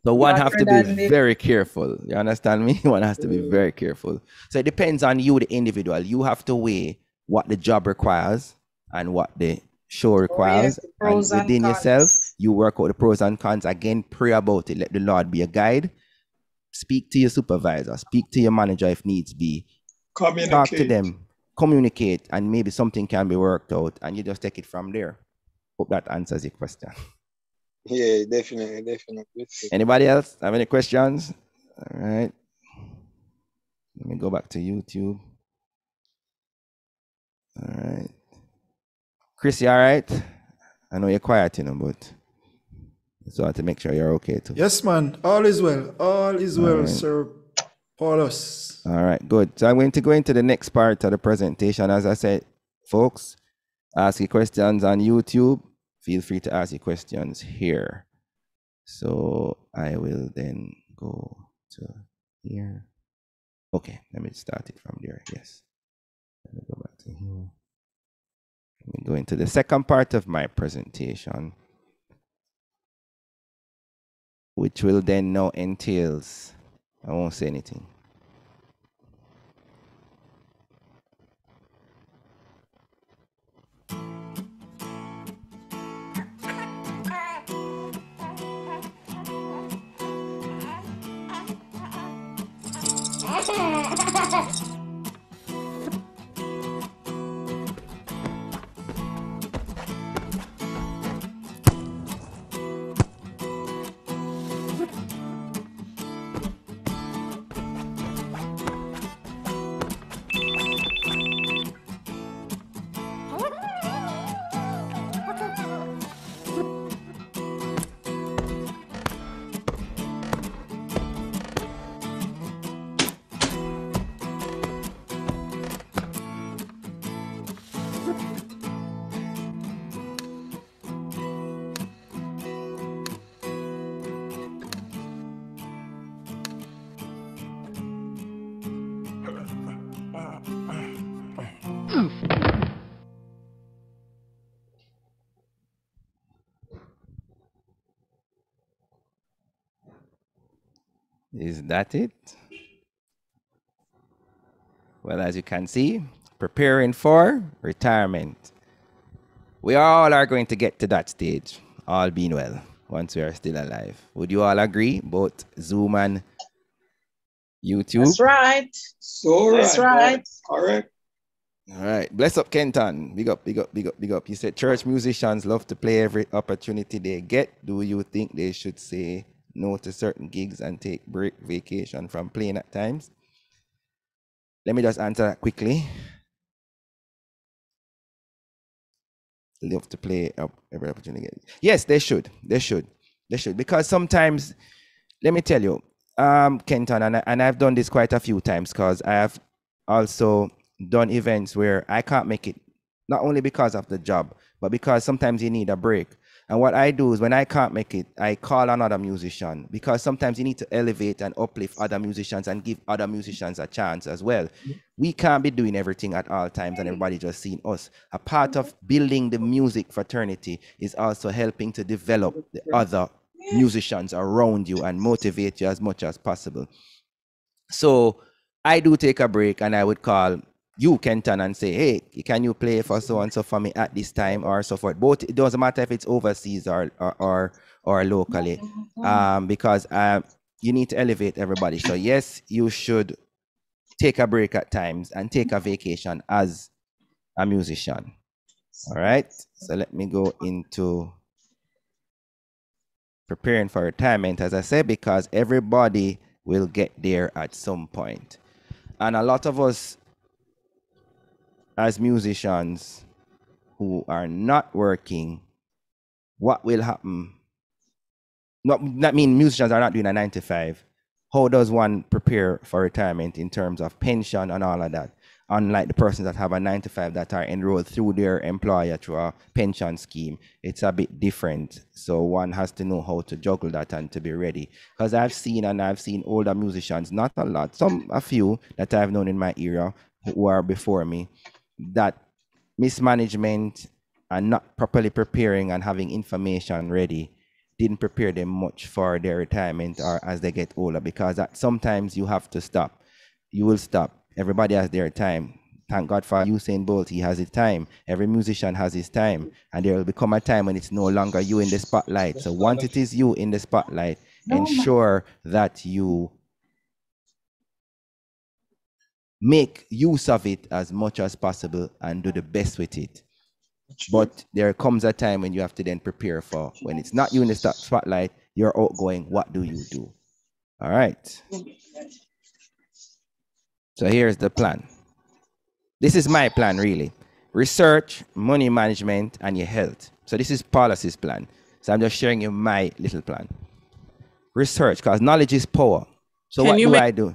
So one have to be very careful. You understand me? One has to be very careful. So it depends on you, the individual. You have to weigh what the job requires and what the show requires. and pros and within yourself, you work out the pros and cons. Again, pray about it. Let the Lord be a guide. Speak to your supervisor. Speak to your manager if needs be. Talk to them. Communicate, and maybe something can be worked out, and you just take it from there. Hope that answers your question. Yeah, definitely, definitely. Anybody else have any questions? All right. Let me go back to YouTube. All right. Chris, you all right? I know you're quiet, you know, but so I have to make sure you're okay too. Yes, man. All is well. All is well, Alright. Sir Paulos. All right, good. So I'm going to go into the next part of the presentation. As I said, folks, ask your questions on YouTube. Feel free to ask your questions here. So I will then go to here. Okay, let me start it from there. Yes. Let me go back to here. Let me go into the second part of my presentation, which will then now entails. I won't say anything. Is that it? Well, as you can see, preparing for retirement. We all are going to get to that stage, all being well, once we are still alive. Would you all agree? Both Zoom and YouTube? That's right. So That's right. right. Correct. All right. Bless up, Kenton. Big up, big up, big up, big up. You said church musicians love to play every opportunity they get. Do you think they should say no to certain gigs and take break vacation from playing at times? Let me just answer that quickly. Love to play every opportunity. Yes, they should. They should. They should. Because sometimes, let me tell you, um, Kenton, and, I, and I've done this quite a few times because I have also done events where I can't make it, not only because of the job, but because sometimes you need a break. And what I do is when I can't make it, I call another musician because sometimes you need to elevate and uplift other musicians and give other musicians a chance as well. Mm-hmm. We can't be doing everything at all times and mm-hmm. everybody just seeing us. A part of mm-hmm. building the music fraternity is also helping to develop the other musicians around you and motivate you as much as possible. So I do take a break and I would call you, Kenton and say, hey, can you play for so and so for me at this time or so forth. Both it doesn't matter if it's overseas or or or, or locally. Um, because um you need to elevate everybody. So yes, you should take a break at times and take a vacation as a musician. All right. So let me go into preparing for retirement, as I said, because everybody will get there at some point. And a lot of us, as musicians who are not working, what will happen? Not, that mean musicians are not doing a nine to five. How does one prepare for retirement in terms of pension and all of that? Unlike the persons that have a nine to five that are enrolled through their employer through a pension scheme, it's a bit different. So one has to know how to juggle that and to be ready. Because I've seen and I've seen older musicians, not a lot, some a few that I've known in my era who are before me, that mismanagement and not properly preparing and having information ready didn't prepare them much for their retirement or as they get older because that sometimes you have to stop. You will stop. Everybody has their time. Thank God for Usain Bolt. He has his time. Every musician has his time. And there will become a time when it's no longer you in the spotlight. So once it is you in the spotlight, ensure that you make use of it as much as possible and do the best with it. But there comes a time when you have to then prepare for when it's not you in the spotlight, you're outgoing. What do you do? All right. So here's the plan. This is my plan, really. Research, money management, and your health. So this is Paulos's plan. So I'm just sharing you my little plan. Research, because knowledge is power. So Can what you do I do?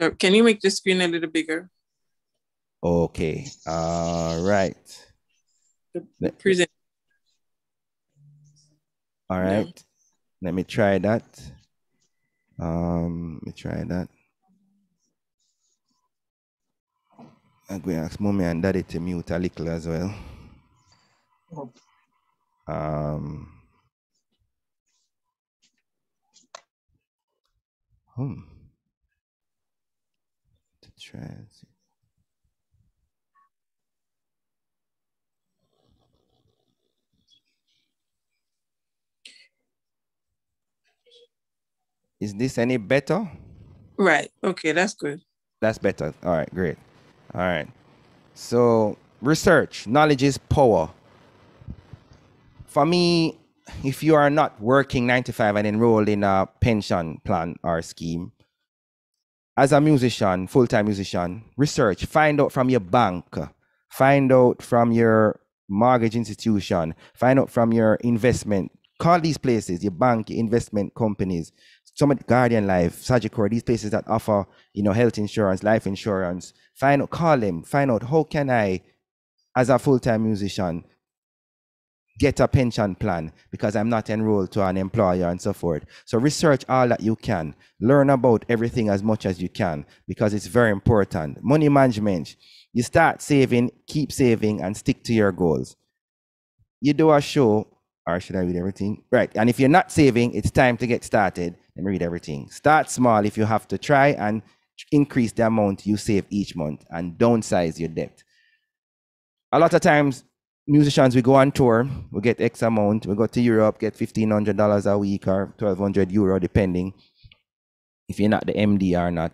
Uh, Can you make the screen a little bigger? Okay. All right. The present. All right. Let me try that. Um, let me try that. I'm going to ask mommy and daddy to mute a little as well. Um, hmm. To try and see. Is this any better? Right. Okay, that's good. That's better. All right, great. All right. So, research, knowledge is power. For me, if you are not working 95 and enrolled in a pension plan or scheme, as a musician, full-time musician, research, find out from your bank, find out from your mortgage institution, find out from your investment. Call these places, your bank, your investment companies, some Guardian Life, Sagicor, these places that offer, you know, health insurance, life insurance. Find out, call them, find out how can I, as a full-time musician, get a pension plan because I'm not enrolled to an employer and so forth. So research all that you can. Learn about everything as much as you can because it's very important. Money management. You start saving, keep saving, and stick to your goals. You do a show, or should I read everything? Right. And if you're not saving, it's time to get started and read everything. Start small if you have to try and increase the amount you save each month and downsize your debt. A lot of times, musicians we go on tour, we get X amount, we go to Europe, get fifteen hundred dollars a week or twelve hundred euro, depending if you're not the MD or not,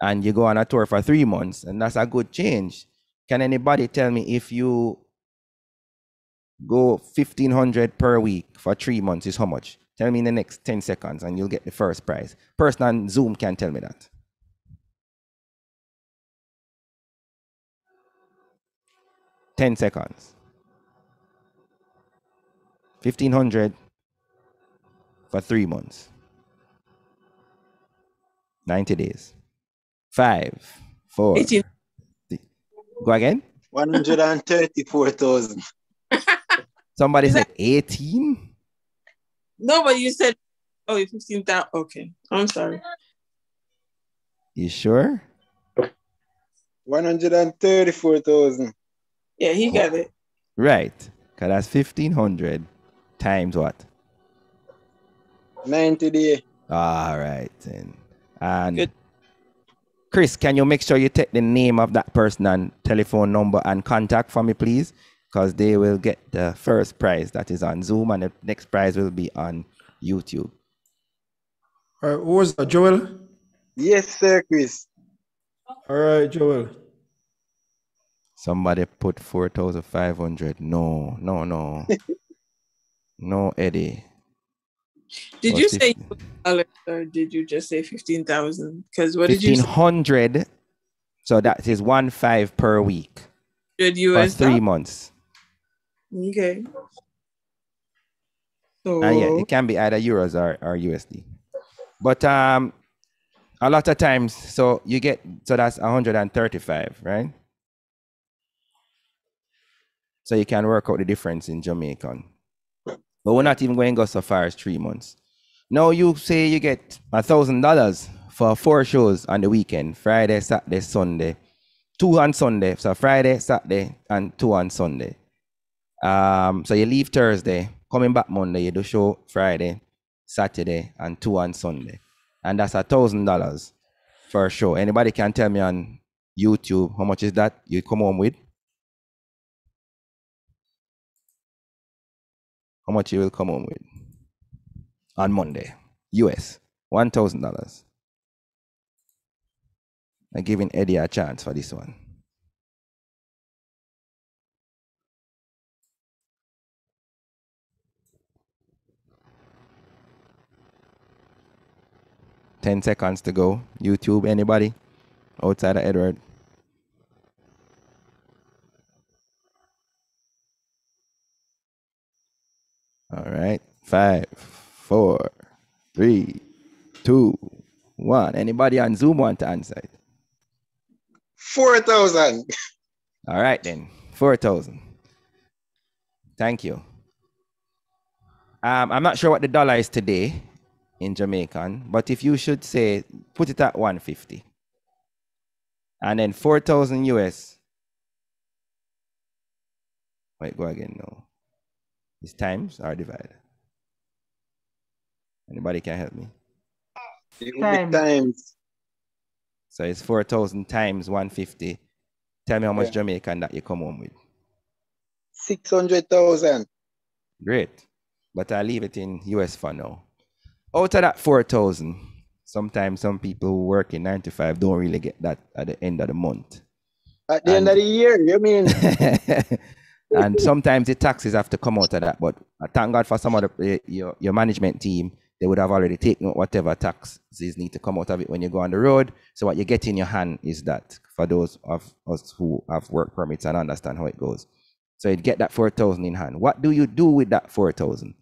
and you go on a tour for three months, and that's a good change. Can anybody tell me if you go fifteen hundred per week for three months is how much? Tell me in the next ten seconds, and you'll get the first prize. Person on Zoom can tell me that. 10 seconds. 1500 for three months. 90 days. Five, four. 18. three- Go again. 134,000. Somebody said 18. No, but you said, oh, 15,000. Okay. I'm sorry. You sure? 134,000. Yeah, he got it. Right. Because that's 1500 times what? 90 day. All right. Then. And Good. Chris, can you make sure you take the name of that person and telephone number and contact for me, please? Because they will get the first prize that is on Zoom, and the next prize will be on YouTube. All right, who was that? Joel? Yes, sir, Chris. All right, Joel. Somebody put 4,500. No, no, no. no, Eddie. Did Or you say 15 dollars or did you just say 15,000? Because what did you say? 1500. So that is one five per week Good for three months. Okay. So, And yeah, it can be either euros or, or USD. But um, a lot of times, so you get so that's 135, right? So you can work out the difference in Jamaican. But we're not even going to go so far as three months. Now you say you get a thousand dollars for four shows on the weekend, Friday, Saturday, Sunday, two on Sunday. So Friday, Saturday, and two on Sunday. Um, so you leave Thursday, coming back Monday, you do show Friday, Saturday, and two on Sunday. And that's a thousand dollars for a show. Anybody can tell me on YouTube how much is that you come home with? How much you will come home with on Monday? US one thousand dollars. I'm giving Eddie a chance for this one. Ten seconds to go. YouTube, anybody outside of Edward? All right. Five, four, three, two, one. Anybody on Zoom want to answer it? 4,000. All right then. Four thousand. Thank you. Um, I'm not sure what the dollar is today in Jamaican, but if you should say put it at 150. And then 4,000 US. Wait, go again. No. Is times or divided? Anybody can help me? It will be times. So it's 4,000 times 150. Tell me how much Yeah. Jamaican that you come home with. 600,000. Great. But I leave it in US for now. Out of that 4,000, sometimes some people who work in 9 to 5 don't really get that at the end of the month. At the end of the year, you mean? and sometimes the taxes have to come out of that. But I thank God for some of the, eh, your, your management team, they would have already taken whatever taxes need to come out of it when you go on the road. So what you get in your hand is that for those of us who have work permits and understand how it goes. So you'd get that 4,000 in hand. What do you do with that 4,000?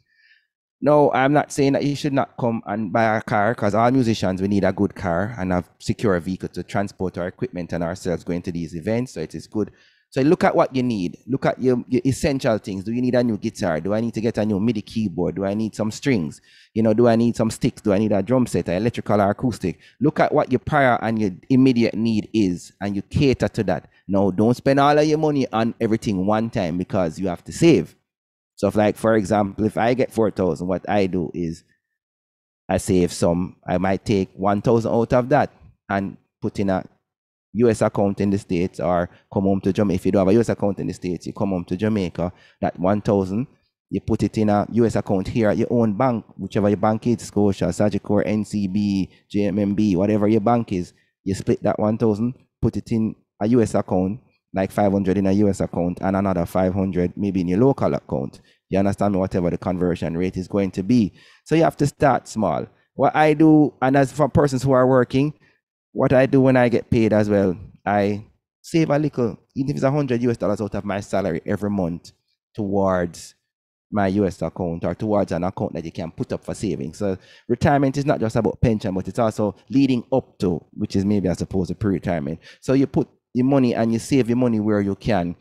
No, I'm not saying that you should not come and buy a car because all musicians, we need a good car and a secure vehicle to transport our equipment and ourselves going to these events. So it is good. So look at what you need. Look at your, your essential things. Do you need a new guitar? Do I need to get a new MIDI keyboard? Do I need some strings? You know, do I need some sticks? Do I need a drum set, an electrical or acoustic? Look at what your prior and your immediate need is and you cater to that. No, don't spend all of your money on everything one time because you have to save. So, if like for example, if I get four thousand, what I do is I save some. I might take one thousand out of that and put in a US account in the States or come home to Jamaica. If you don't have a US account in the States, you come home to Jamaica, that 1,000, you put it in a US account here at your own bank, whichever your bank is, Scotia, Sagicor, NCB, JMMB, whatever your bank is, you split that 1,000, put it in a US account, like 500 in a US account and another 500 maybe in your local account. You understand me? Whatever the conversion rate is going to be. So you have to start small. What I do, and as for persons who are working, what I do when I get paid as well, I save a little, even if it's 100 US dollars out of my salary every month towards my US account or towards an account that you can put up for savings. So retirement is not just about pension, but it's also leading up to, which is maybe I suppose a pre-retirement. So you put your money and you save your money where you can,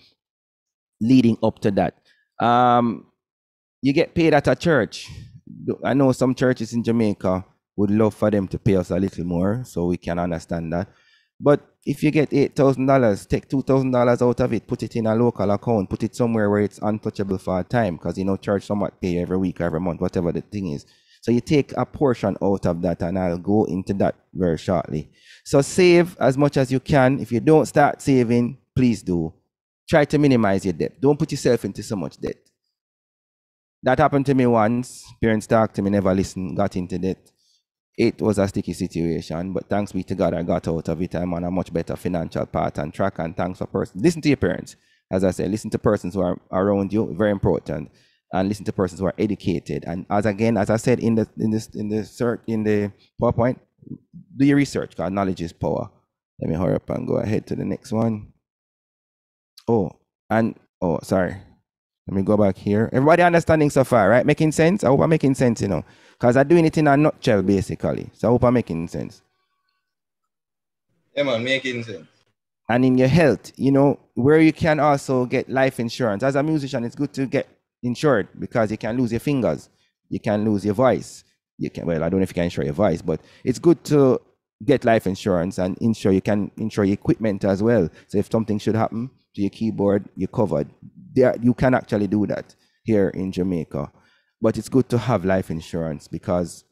leading up to that. Um, you get paid at a church. I know some churches in Jamaica would love for them to pay us a little more, so we can understand that. But if you get eight thousand dollars, take two thousand dollars out of it, put it in a local account, put it somewhere where it's untouchable for a time, because you know church somewhat pay every week, every month, whatever the thing is. So you take a portion out of that, and I'll go into that very shortly. So save as much as you can. If you don't start saving, please do. Try to minimize your debt. Don't put yourself into so much debt. That happened to me once. Parents talked to me, never listened, got into debt it was a sticky situation, but thanks be to God, I got out of it. I'm on a much better financial path and track. And thanks for person. Listen to your parents, as I said. Listen to persons who are around you, very important, and listen to persons who are educated. And as again, as I said in the in this in the cert in the PowerPoint, do your research. because knowledge is power. Let me hurry up and go ahead to the next one. Oh, and oh, sorry. Let me go back here. Everybody understanding so far, right? Making sense? I hope I'm making sense, you know. Because I'm doing it in a nutshell, basically. So I hope I'm making sense. Yeah, man, making sense. And in your health, you know, where you can also get life insurance. As a musician, it's good to get insured because you can lose your fingers, you can lose your voice. You can well, I don't know if you can insure your voice, but it's good to get life insurance and insure you can insure your equipment as well. So if something should happen to your keyboard, you're covered. There you can actually do that here in Jamaica. But it's good to have life insurance because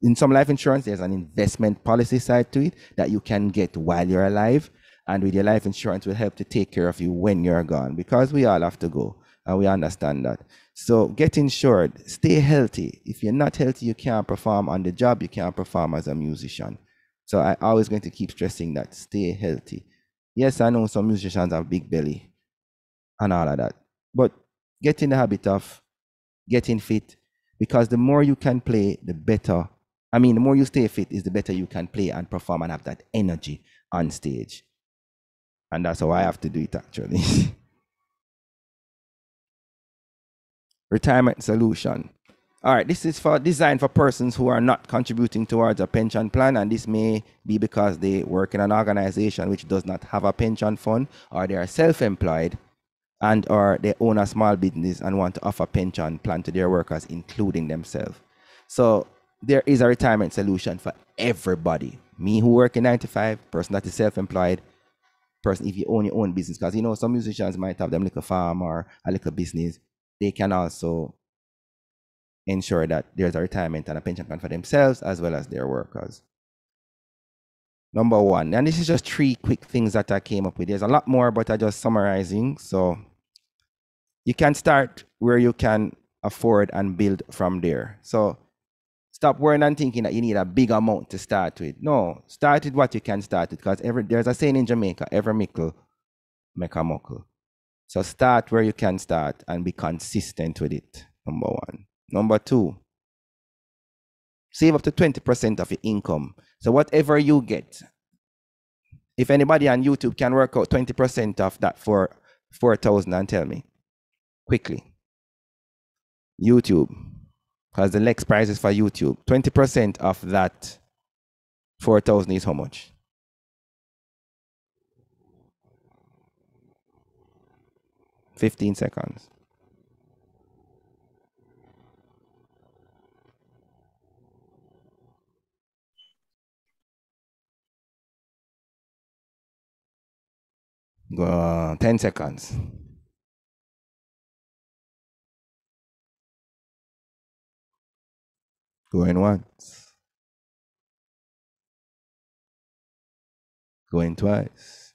in some life insurance, there's an investment policy side to it that you can get while you're alive. And with your life insurance will help to take care of you when you're gone because we all have to go and we understand that. So get insured, stay healthy. If you're not healthy, you can't perform on the job, you can't perform as a musician. So I always going to keep stressing that stay healthy. Yes, I know some musicians have big belly and all of that, but get in the habit of getting fit because the more you can play, the better. I mean, the more you stay fit, is the better you can play and perform and have that energy on stage. And that's how I have to do it actually. Retirement solution. All right, this is for designed for persons who are not contributing towards a pension plan, and this may be because they work in an organization which does not have a pension fund, or they are self-employed, and or they own a small business and want to offer pension plan to their workers, including themselves. So there is a retirement solution for everybody. Me who work in 95, person that is self-employed, person if you own your own business, because you know some musicians might have them like a farm or a little business. They can also ensure that there's a retirement and a pension plan for themselves as well as their workers. Number one, and this is just three quick things that I came up with. There's a lot more, but I just summarizing. So you can start where you can afford and build from there. So stop worrying and thinking that you need a big amount to start with. No, start with what you can start with because every there's a saying in Jamaica, every mickle make a muckle. So start where you can start and be consistent with it. Number one. Number two, save up to 20% of your income. So whatever you get, if anybody on YouTube can work out 20% of that for 4,000 and tell me quickly. YouTube, because the next price is for YouTube. 20% of that 4,000 is how much? Fifteen seconds. Uh, 10 seconds. Going once. Going twice.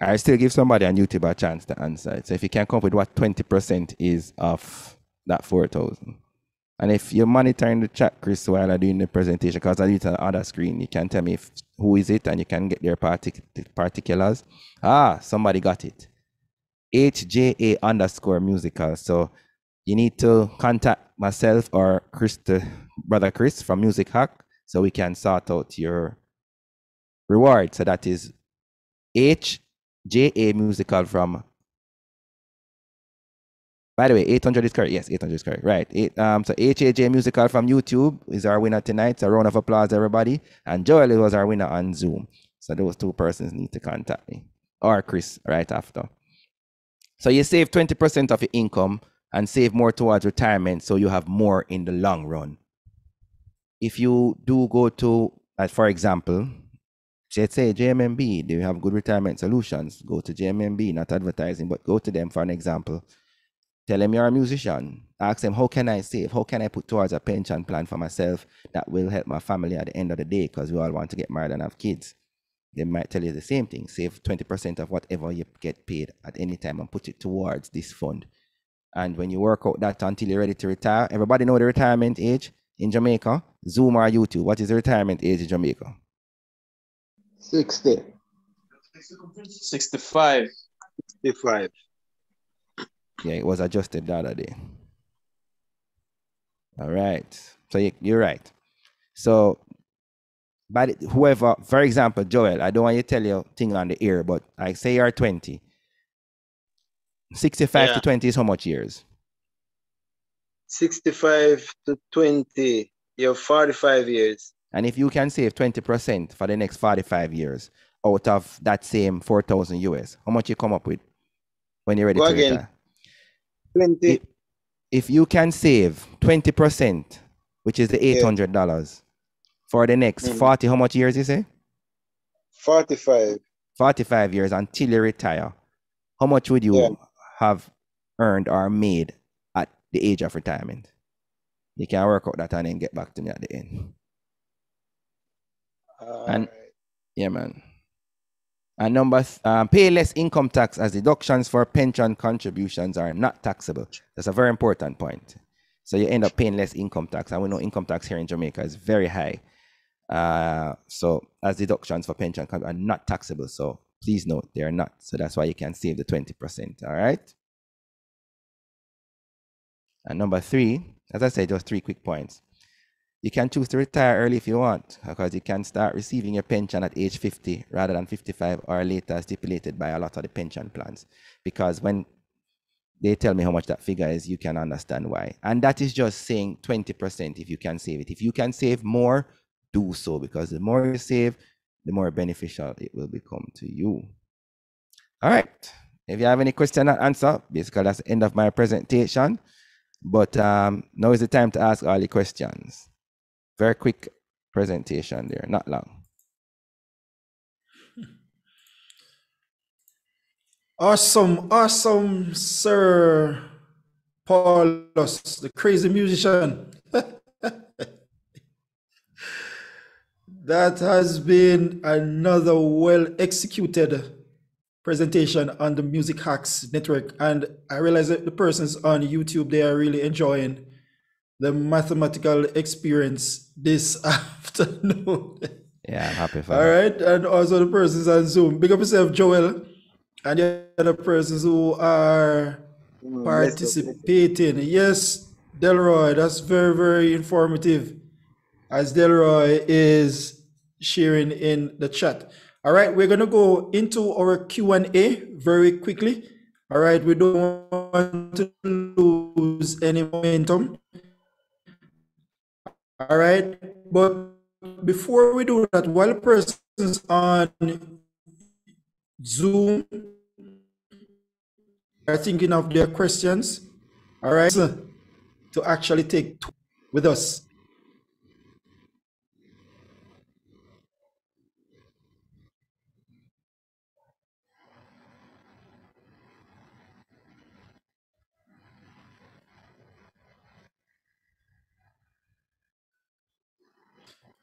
I still give somebody on YouTube a chance to answer it. So if you can come up with what 20% is of that 4,000. And if you're monitoring the chat, Chris, while I'm doing the presentation, because I do it on the other screen, you can tell me if, who is it and you can get their partic- particulars. Ah, somebody got it. HJA underscore musical. So you need to contact myself or Chris, brother Chris from Music Hack, so we can sort out your reward. So that is HJA musical from. By the way, 800 is correct. Yes, 800 is correct. Right. Eight, um, so HAJ musical from YouTube is our winner tonight. So a round of applause, everybody. And Joel was our winner on Zoom. So those two persons need to contact me or Chris right after. So you save 20% of your income and save more towards retirement so you have more in the long run. If you do go to, uh, for example, let's say JMMB, they have good retirement solutions. Go to JMMB, not advertising, but go to them for an example. Tell them you're a musician. Ask them, how can I save? How can I put towards a pension plan for myself that will help my family at the end of the day? Because we all want to get married and have kids. They might tell you the same thing. Save 20% of whatever you get paid at any time and put it towards this fund. And when you work out that until you're ready to retire, everybody know the retirement age in Jamaica? Zoom or YouTube. What is the retirement age in Jamaica? 60. 65. 65. Yeah, it was adjusted the other day. All right. So you, you're right. So, but whoever, for example, Joel, I don't want you to tell you thing on the ear, but I say you're 20. 65 Yeah. to 20 is how much years? 65 to 20. You're 45 years. And if you can save 20% for the next 45 years out of that same 4,000 US, how much you come up with when you're ready Go to again. retire? 20. If, if you can save 20%, which is the $800 for the next Mhm. 40, how much years you say? 45. 45 years until you retire, how much would you Yeah. Have earned or made at the age of retirement? You can work out that and then get back to me at the end. And- Alright. Yeah, man. And number, th- um, pay less income tax as deductions for pension contributions are not taxable. That's a very important point. So you end up paying less income tax. And we know income tax here in Jamaica is very high. Uh, so as deductions for pension are not taxable. So please note they are not. So that's why you can save the 20%. All right. And number three, as I said, just three quick points. You can choose to retire early if you want, because you can start receiving your pension at age 50 rather than 55 or later, stipulated by a lot of the pension plans. Because when they tell me how much that figure is, you can understand why. And that is just saying 20% if you can save it. If you can save more, do so, because the more you save, the more beneficial it will become to you. All right. If you have any question and answer, basically that's the end of my presentation. But um, now is the time to ask all the questions. Very quick presentation there, not long. Awesome, awesome, Sir Paulos, the crazy musician. that has been another well executed presentation on the Music Hacks Network. And I realize that the persons on YouTube, they are really enjoying the mathematical experience this afternoon. Yeah, I'm happy for All that. right, and also the persons on Zoom. Big up yourself, Joel, and the other persons who are Mm, participating. Yes, Delroy, that's very, very informative. As Delroy is sharing in the chat. All right, we're gonna go into our Q and A very quickly. All right, we don't want to lose any momentum. All right, but before we do that, while persons on Zoom are thinking of their questions, all right, to actually take with us.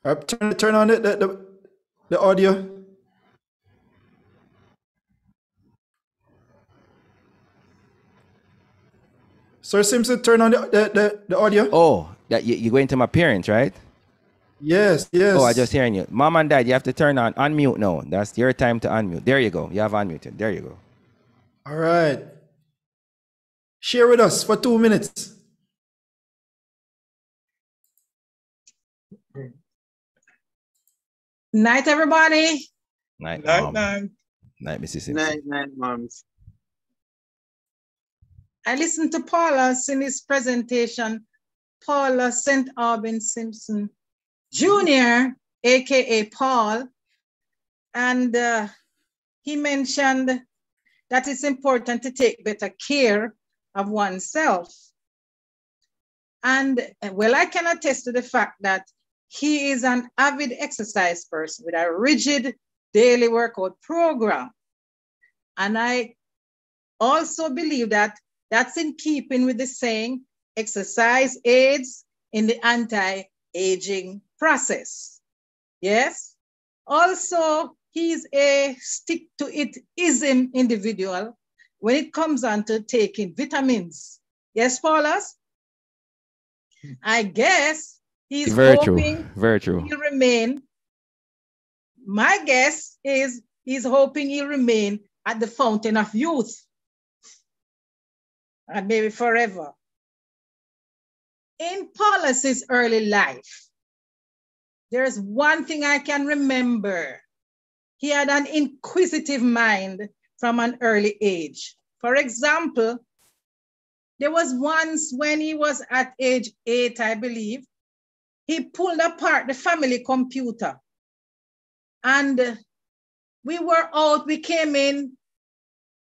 Uh, turn, turn on it. The, the, the audio? Sir Simpson, turn on the, the, the, the audio. Oh, that you, you're going to my parents, right? Yes, yes. Oh, I just hearing you. Mom and dad, you have to turn on unmute now. That's your time to unmute. There you go. You have unmuted. There you go. All right. Share with us for two minutes. Night, everybody. Night, Night, mom. night. Night, Mrs. Simpson. Night, night, moms. I listened to Paulos in his presentation, Paula St. Albin Simpson Jr., aka Paul, and uh, he mentioned that it's important to take better care of oneself. And uh, well, I can attest to the fact that he is an avid exercise person with a rigid daily workout program. And I also believe that that's in keeping with the saying, exercise aids in the anti-aging process. Yes. Also, he's a stick to it ism individual when it comes on to taking vitamins. Yes, Paulos? Hmm. I guess he's Very true. Very true. he'll remain. My guess is he's hoping he'll remain at the fountain of youth and maybe forever. In Paulos's early life, there's one thing I can remember. He had an inquisitive mind from an early age. For example, there was once when he was at age eight, I believe, he pulled apart the family computer. And we were out, we came in,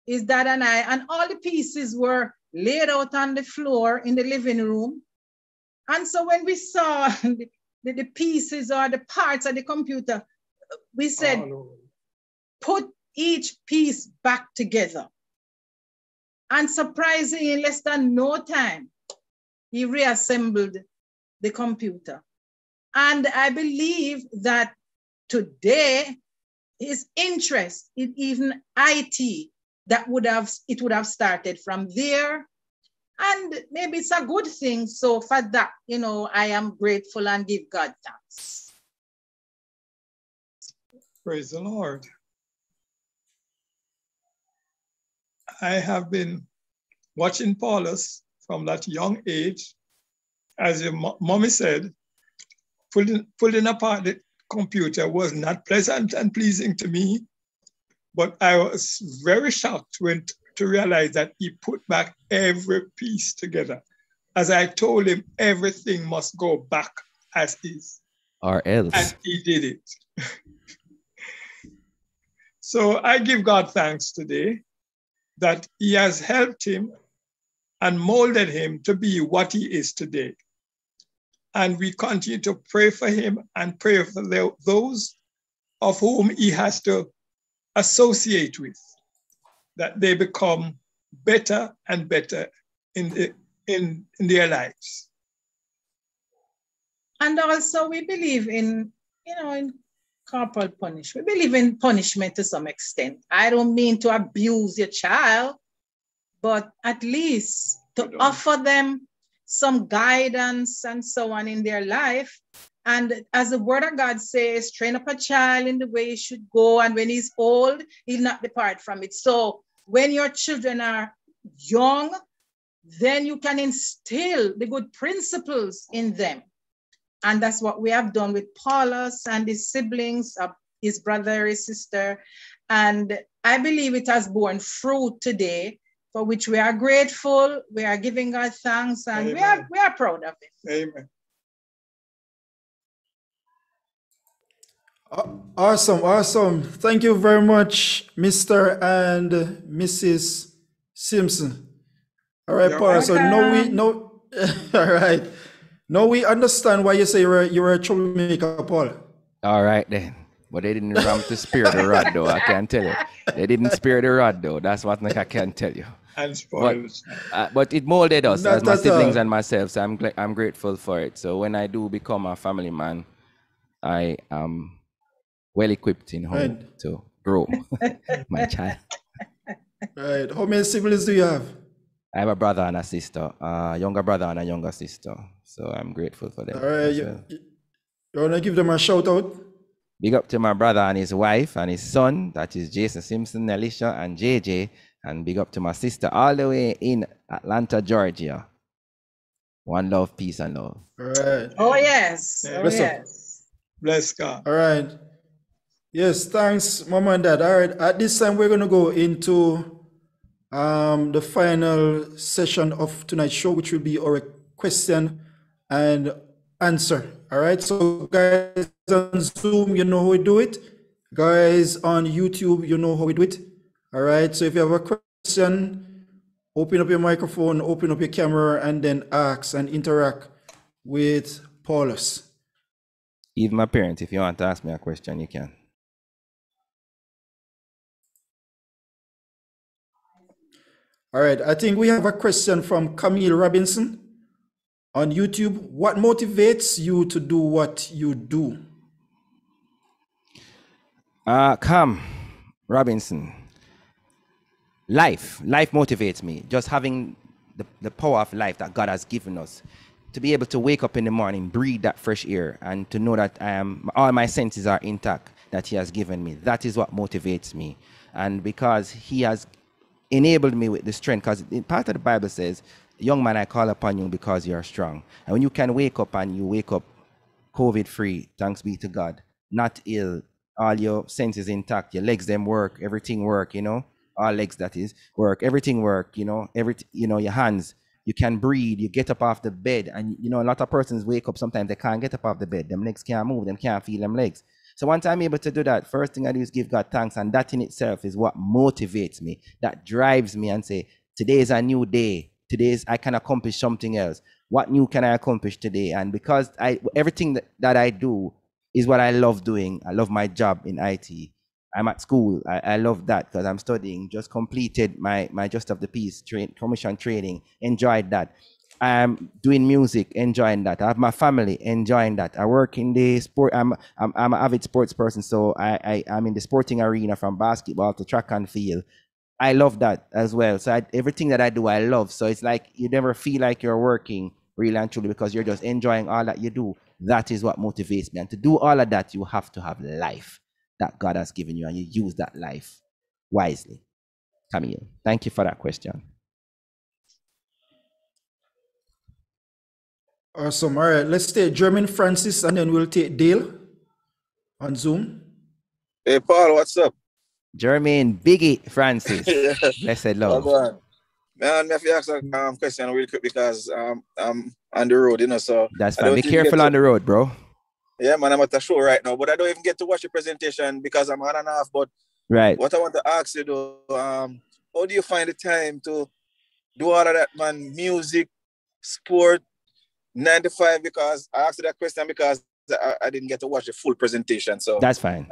his dad and I, and all the pieces were laid out on the floor in the living room. And so when we saw the, the, the pieces or the parts of the computer, we said, oh, All put each piece back together. And surprisingly, in less than no time, he reassembled the computer. And I believe that today, his interest in even IT, that would have, it would have started from there. And maybe it's a good thing. So for that, you know, I am grateful and give God thanks. Praise the Lord. I have been watching Paulos from that young age. As your mommy said, pulling, pulling apart the computer was not pleasant and pleasing to me, but I was very shocked when to realize that he put back every piece together. As I told him, everything must go back as is. Or else. And he did it. so I give God thanks today that he has helped him and molded him to be what he is today. And we continue to pray for him and pray for the- those of whom he has to associate with, that they become better and better in, the, in, in their lives. And also we believe in, you know, in corporal punishment. We believe in punishment to some extent. I don't mean to abuse your child, but at least to offer them some guidance and so on in their life. And as the word of God says, train up a child in the way he should go, and when he's old, he'll not depart from it. So when your children are young, then you can instill the good principles in them. And that's what we have done with Paulos and his siblings, uh, his brother, his sister. And I believe it has borne fruit today, for which we are grateful. We are giving God thanks and we are, we are proud of it. Amen. Awesome, awesome. Thank you very much, Mr. and Mrs. Simpson. All right, You're Paul. So now we welcome. know. All right. Now we understand why you say you were you were a troublemaker, Paul. All right then. But they didn't ram to spare the rod though, I can't tell you. They didn't spare the rod though. That's what I can tell you. And spoils. Uh, but it molded us Not as my siblings all. and myself. So I'm I'm grateful for it. So when I do become a family man, I am well equipped in home Right. to grow my child. Right. How many siblings do you have? I have a brother and a sister, a younger brother and a younger sister. So I'm grateful for them. All right. You, well. you want to give them a shout out? Big up to my brother and his wife and his son, that is Jason Simpson, Alicia, and JJ. And big up to my sister all the way in Atlanta, Georgia. One love, peace, and love. All right. Oh, yes. Yeah. Oh, Bless up. yes. Bless God. All right. Yes, thanks, Mama and Dad. All right. At this time, we're going to go into um, the final session of tonight's show, which will be our question and answer. All right. So, guys on Zoom, you know how we do it. Guys on YouTube, you know how we do it. All right. So, if you have a question, open up your microphone, open up your camera, and then ask and interact with Paulos. Even my parents, if you want to ask me a question, you can. All right, I think we have a question from Camille Robinson on YouTube. What motivates you to do what you do? Uh, Cam Robinson. Life. Life motivates me. Just having the, the power of life that God has given us. To be able to wake up in the morning, breathe that fresh air, and to know that I am all my senses are intact that He has given me. That is what motivates me. And because He has enabled me with the strength, because part of the Bible says, Young man, I call upon you because you are strong. And when you can wake up and you wake up COVID free, thanks be to God, not ill, all your senses intact, your legs them work, everything work, you know, all legs that is work, everything work, you know, every you know, your hands, you can breathe, you get up off the bed, and you know, a lot of persons wake up sometimes they can't get up off the bed, them legs can't move, them can't feel them legs. So once I'm able to do that, first thing I do is give God thanks, and that in itself is what motivates me, that drives me and say, today is a new day. Today is I can accomplish something else. What new can I accomplish today? And because I everything that, that I do is what I love doing. I love my job in IT. I'm at school. I, I love that because I'm studying. Just completed my my just of the peace train commission training. Enjoyed that. I'm doing music, enjoying that. I have my family, enjoying that. I work in the sport. I'm I'm, I'm an avid sports person, so I, I I'm in the sporting arena from basketball to track and field. I love that as well. So I, everything that I do, I love. So it's like you never feel like you're working really and truly because you're just enjoying all that you do. That is what motivates me. And to do all of that, you have to have life that God has given you, and you use that life wisely. Camille, thank you for that question. Awesome. All right, let's take Jermaine Francis and then we'll take Dale on Zoom. Hey, Paul, what's up? Jermaine Biggie Francis. Blessed Well love. done. Man, me have to ask a um, question real quick because um, I'm on the road, you know, so That's fine. Be careful on the road, bro. Yeah, man, I'm at the show right now, but I don't even get to watch the presentation because I'm on and off. But Right. what I want to ask you though, um, how do you find the time to do all of that, man? Music, sport, 95, because I asked that question because I, I didn't get to watch the full presentation. So That's fine.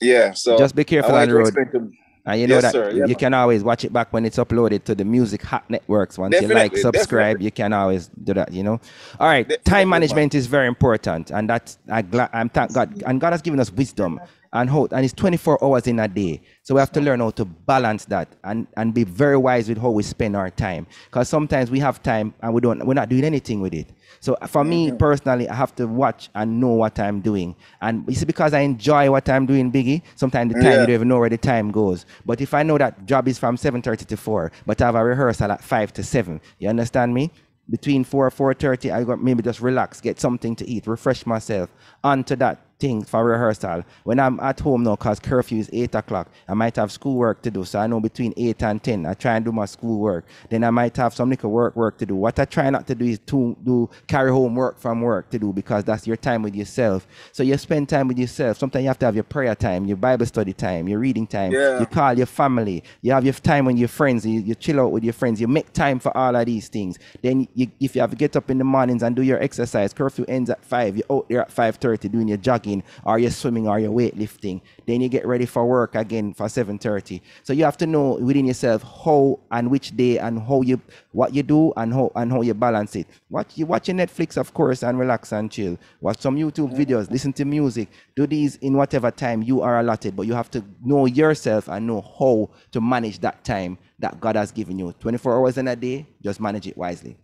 yeah, so Just be careful on the to road. Explain to me. And you know Yes, that sir. Yeah, you can always watch it back when it's uploaded to the Music Hacks Networks. Once you like, Definitely, subscribe, you can always do that, you know. All right, time management is very important, and that's I gla- I'm thank God, and God has given us wisdom and hope, and it's 24 hours in a day, so we have to learn how to balance that and and be very wise with how we spend our time, because sometimes we have time and we don't, we're not doing anything with it. So for me personally, I have to watch and know what I'm doing, and you see, because I enjoy what I'm doing, Biggie. Sometimes the time Yeah. you don't even know where the time goes. But if I know that job is from 7:30 to 4, but I have a rehearsal at 5 to 7, you understand me? Between 4 4:30, I got maybe just relax, get something to eat, refresh myself. Onto that thing for rehearsal. When I'm at home now, cause curfew is 8 o'clock, I might have schoolwork to do. So I know between 8 and 10, I try and do my schoolwork. Then I might have some little work work to do. What I try not to do is to do carry home work from work to do because that's your time with yourself. So you spend time with yourself. Sometimes you have to have your prayer time, your Bible study time, your reading time. Yeah. You call your family. You have your time with your friends. You, you chill out with your friends. You make time for all of these things. Then you, if you have to get up in the mornings and do your exercise, curfew ends at five. You're out there at five thirty doing your jogging jogging or you're swimming or you're weightlifting. Then you get ready for work again for 7:30. So you have to know within yourself how and which day and how you what you do and how and how you balance it. Watch you watch your Netflix, of course, and relax and chill. Watch some YouTube videos, listen to music. Do these in whatever time you are allotted, but you have to know yourself and know how to manage that time that God has given you. 24 hours in a day, just manage it wisely.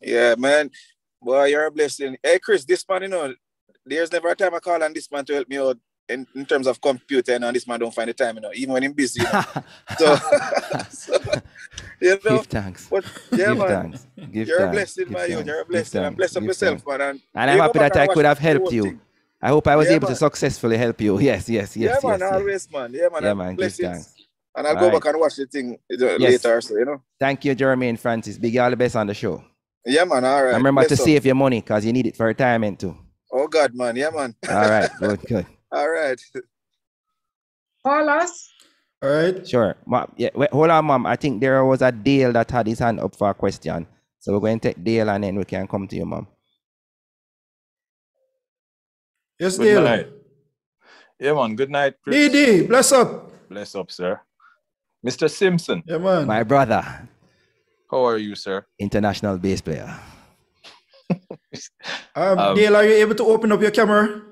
Yeah, man. Boy, you're a blessing. Hey, Chris, this man, you know, there's never a time I call on this man to help me out in, in terms of computer, and this man don't find the time, you know, even when he's busy. You know? so, so, you know, Give thanks. But yeah, Give man, thanks. Give you're a blessing, Give man. You, thanks. you're a blessing. And thanks. bless up thanks. man. And, And I'm happy that I could have helped you. thing. I hope I was Yeah, able to successfully help you. Yes, yes, yes. Yeah, yes, man, yes, always, man. Yeah, man. Yeah, man. Give thanks. And I'll All go right. back and watch the thing uh, Yes. later, so you know. Thank you, Jeremy and Francis. Big all the best on the show. Yeah, man. All right. And remember to Bless up. save your money because you need it for retirement too. God, man. Yeah, man. All right, good, good. All right. Paulos, All right. Sure. Mom, yeah, wait, hold on, mom. I think there was a Dale that had his hand up for a question. So we're going to take Dale and then we can come to you, mom. Yes, Good Dale. night. Yeah, man. Good night, Chris. DD, bless up. Bless up, sir. Mr. Simpson, Yeah, man. My brother, how are you, sir? international bass player. Um, Um, Dale, are you able to open up your camera?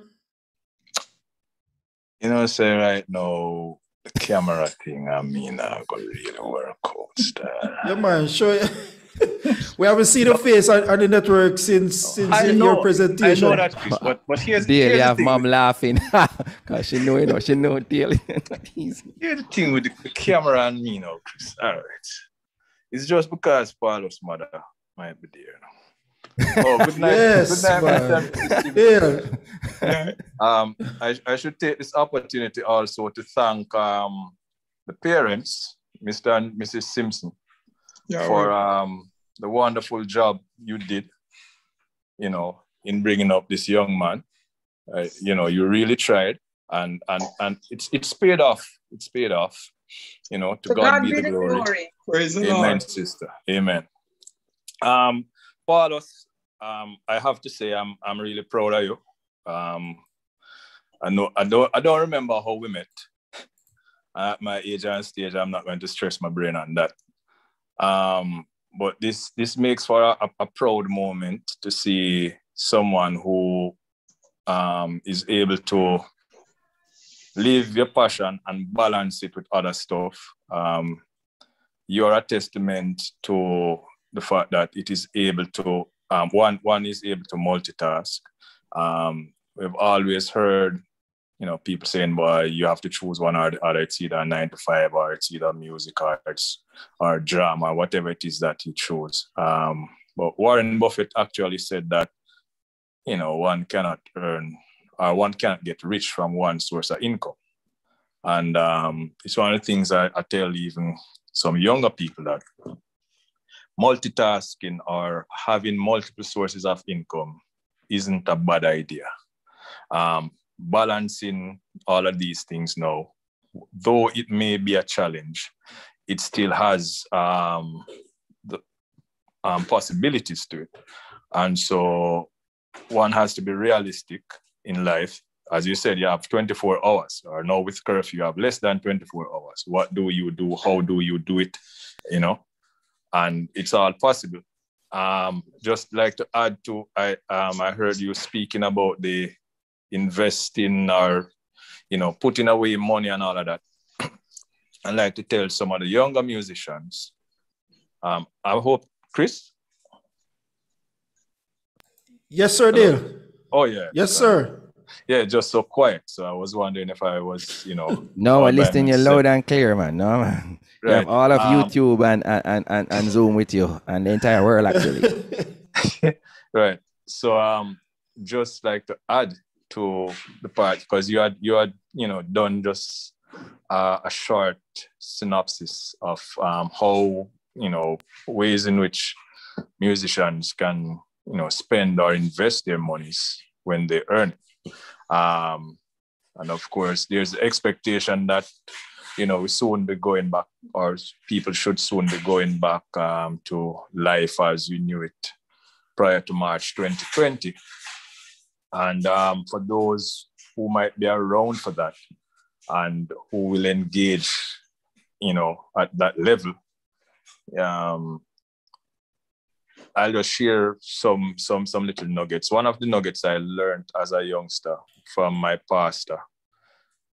You know, say right now, the camera thing, I mean, I got really work out, sir. Yeah, man. Sure. we haven't seen your face on, on the network since since I your know, I know that, Chris, but, but here's, Dale, here's you the have thing. mom laughing. Because she know, you know, she know Dale. Here's the thing with the, the camera and me now, Chris. All right. It's just because Paulo's mother might be there. You know. Oh, good night. Yes, good night, man. Mr. Simpson. Dale. Um, I, I should take this opportunity also to thank um, the parents, Mr. and Mrs. Simpson, Yeah, for well, um, the wonderful job you did, you know, in bringing up this young man. Uh, you know, you really tried, and and and it's it's paid off. It's paid off. You know, to to God, God be be the the glory. glory. praise the Amen, Lord. sister. Amen. Um, Paulos, um, I have to say I'm I'm really proud of you. Um, I know I don't I don't remember how we met. At my age and stage, I'm not going to stress my brain on that. Um, but this this makes for a, a proud moment to see someone who um, is able to live your passion and balance it with other stuff. Um, you're a testament to the fact that it is able to um, one one is able to multitask. Um, we've always heard, you know, people saying, "Well, you have to choose one or the. It's either nine to five, or it's either music, or it's or drama, whatever it is that you choose." Um, but Warren Buffett actually said that, you know, one cannot earn or one cannot get rich from one source of income. And um, it's one of the things I, I tell even some younger people that multitasking or having multiple sources of income isn't a bad idea. Um, balancing all of these things now, though it may be a challenge, it still has um, the um, possibilities to it. And so one has to be realistic in life. As you said, you have 24 hours, or now with curfew, you have less than 24 hours. What do you do? How do you do it? You know, and it's all possible. Um, just like to add to, I um, I heard you speaking about the investing or, you know, putting away money and all of that. I'd like to tell some of the younger musicians. Um, I hope Chris. Yes, sir, Dale. Oh yeah. Yes, sir. Yeah, just so quiet. So I was wondering if I was, you know. No, all we're by listening you myself. loud and clear, man. No, man. You have Right. all of Um, YouTube and, and, and, and Zoom with you and the entire world, actually. right. So um, just like to add to the part because you had you had you know done just uh, a short synopsis of um, how you know ways in which musicians can you know spend or invest their monies when they earn it. Um, and of course, there's expectation that you know we soon be going back, or people should soon be going back um, to life as you knew it prior to March 2020. And um, for those who might be around for that and who will engage, you know, at that level, um, I'll just share some some some little nuggets. One of the nuggets I learned as a youngster from my pastor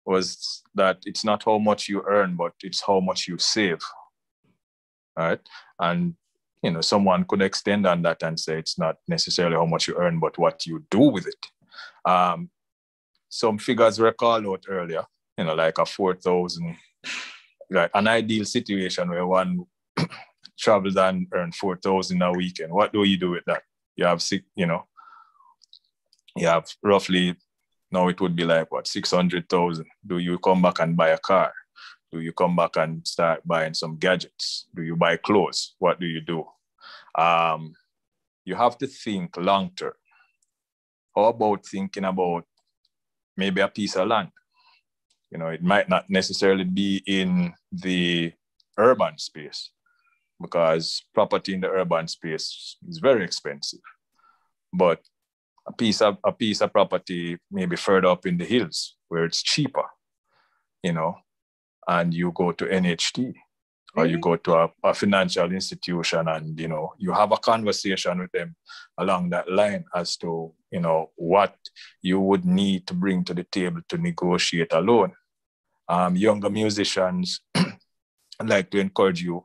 was that it's not how much you earn, but it's how much you save. Right. And you know, someone could extend on that and say it's not necessarily how much you earn, but what you do with it. Um, some figures were called out earlier, you know, like a 4,000, like an ideal situation where one travels and earn 4,000 a weekend. What do you do with that? You have six, you know, you have roughly, now it would be like what, 600,000. Do you come back and buy a car? Do you come back and start buying some gadgets? Do you buy clothes? What do you do? Um, you have to think long term. How about thinking about maybe a piece of land? You know, it might not necessarily be in the urban space because property in the urban space is very expensive. But a piece of a piece of property maybe further up in the hills where it's cheaper, you know, and you go to NHT or you go to a, a, financial institution and you know you have a conversation with them along that line as to you know what you would need to bring to the table to negotiate a loan um, younger musicians i'd like to encourage you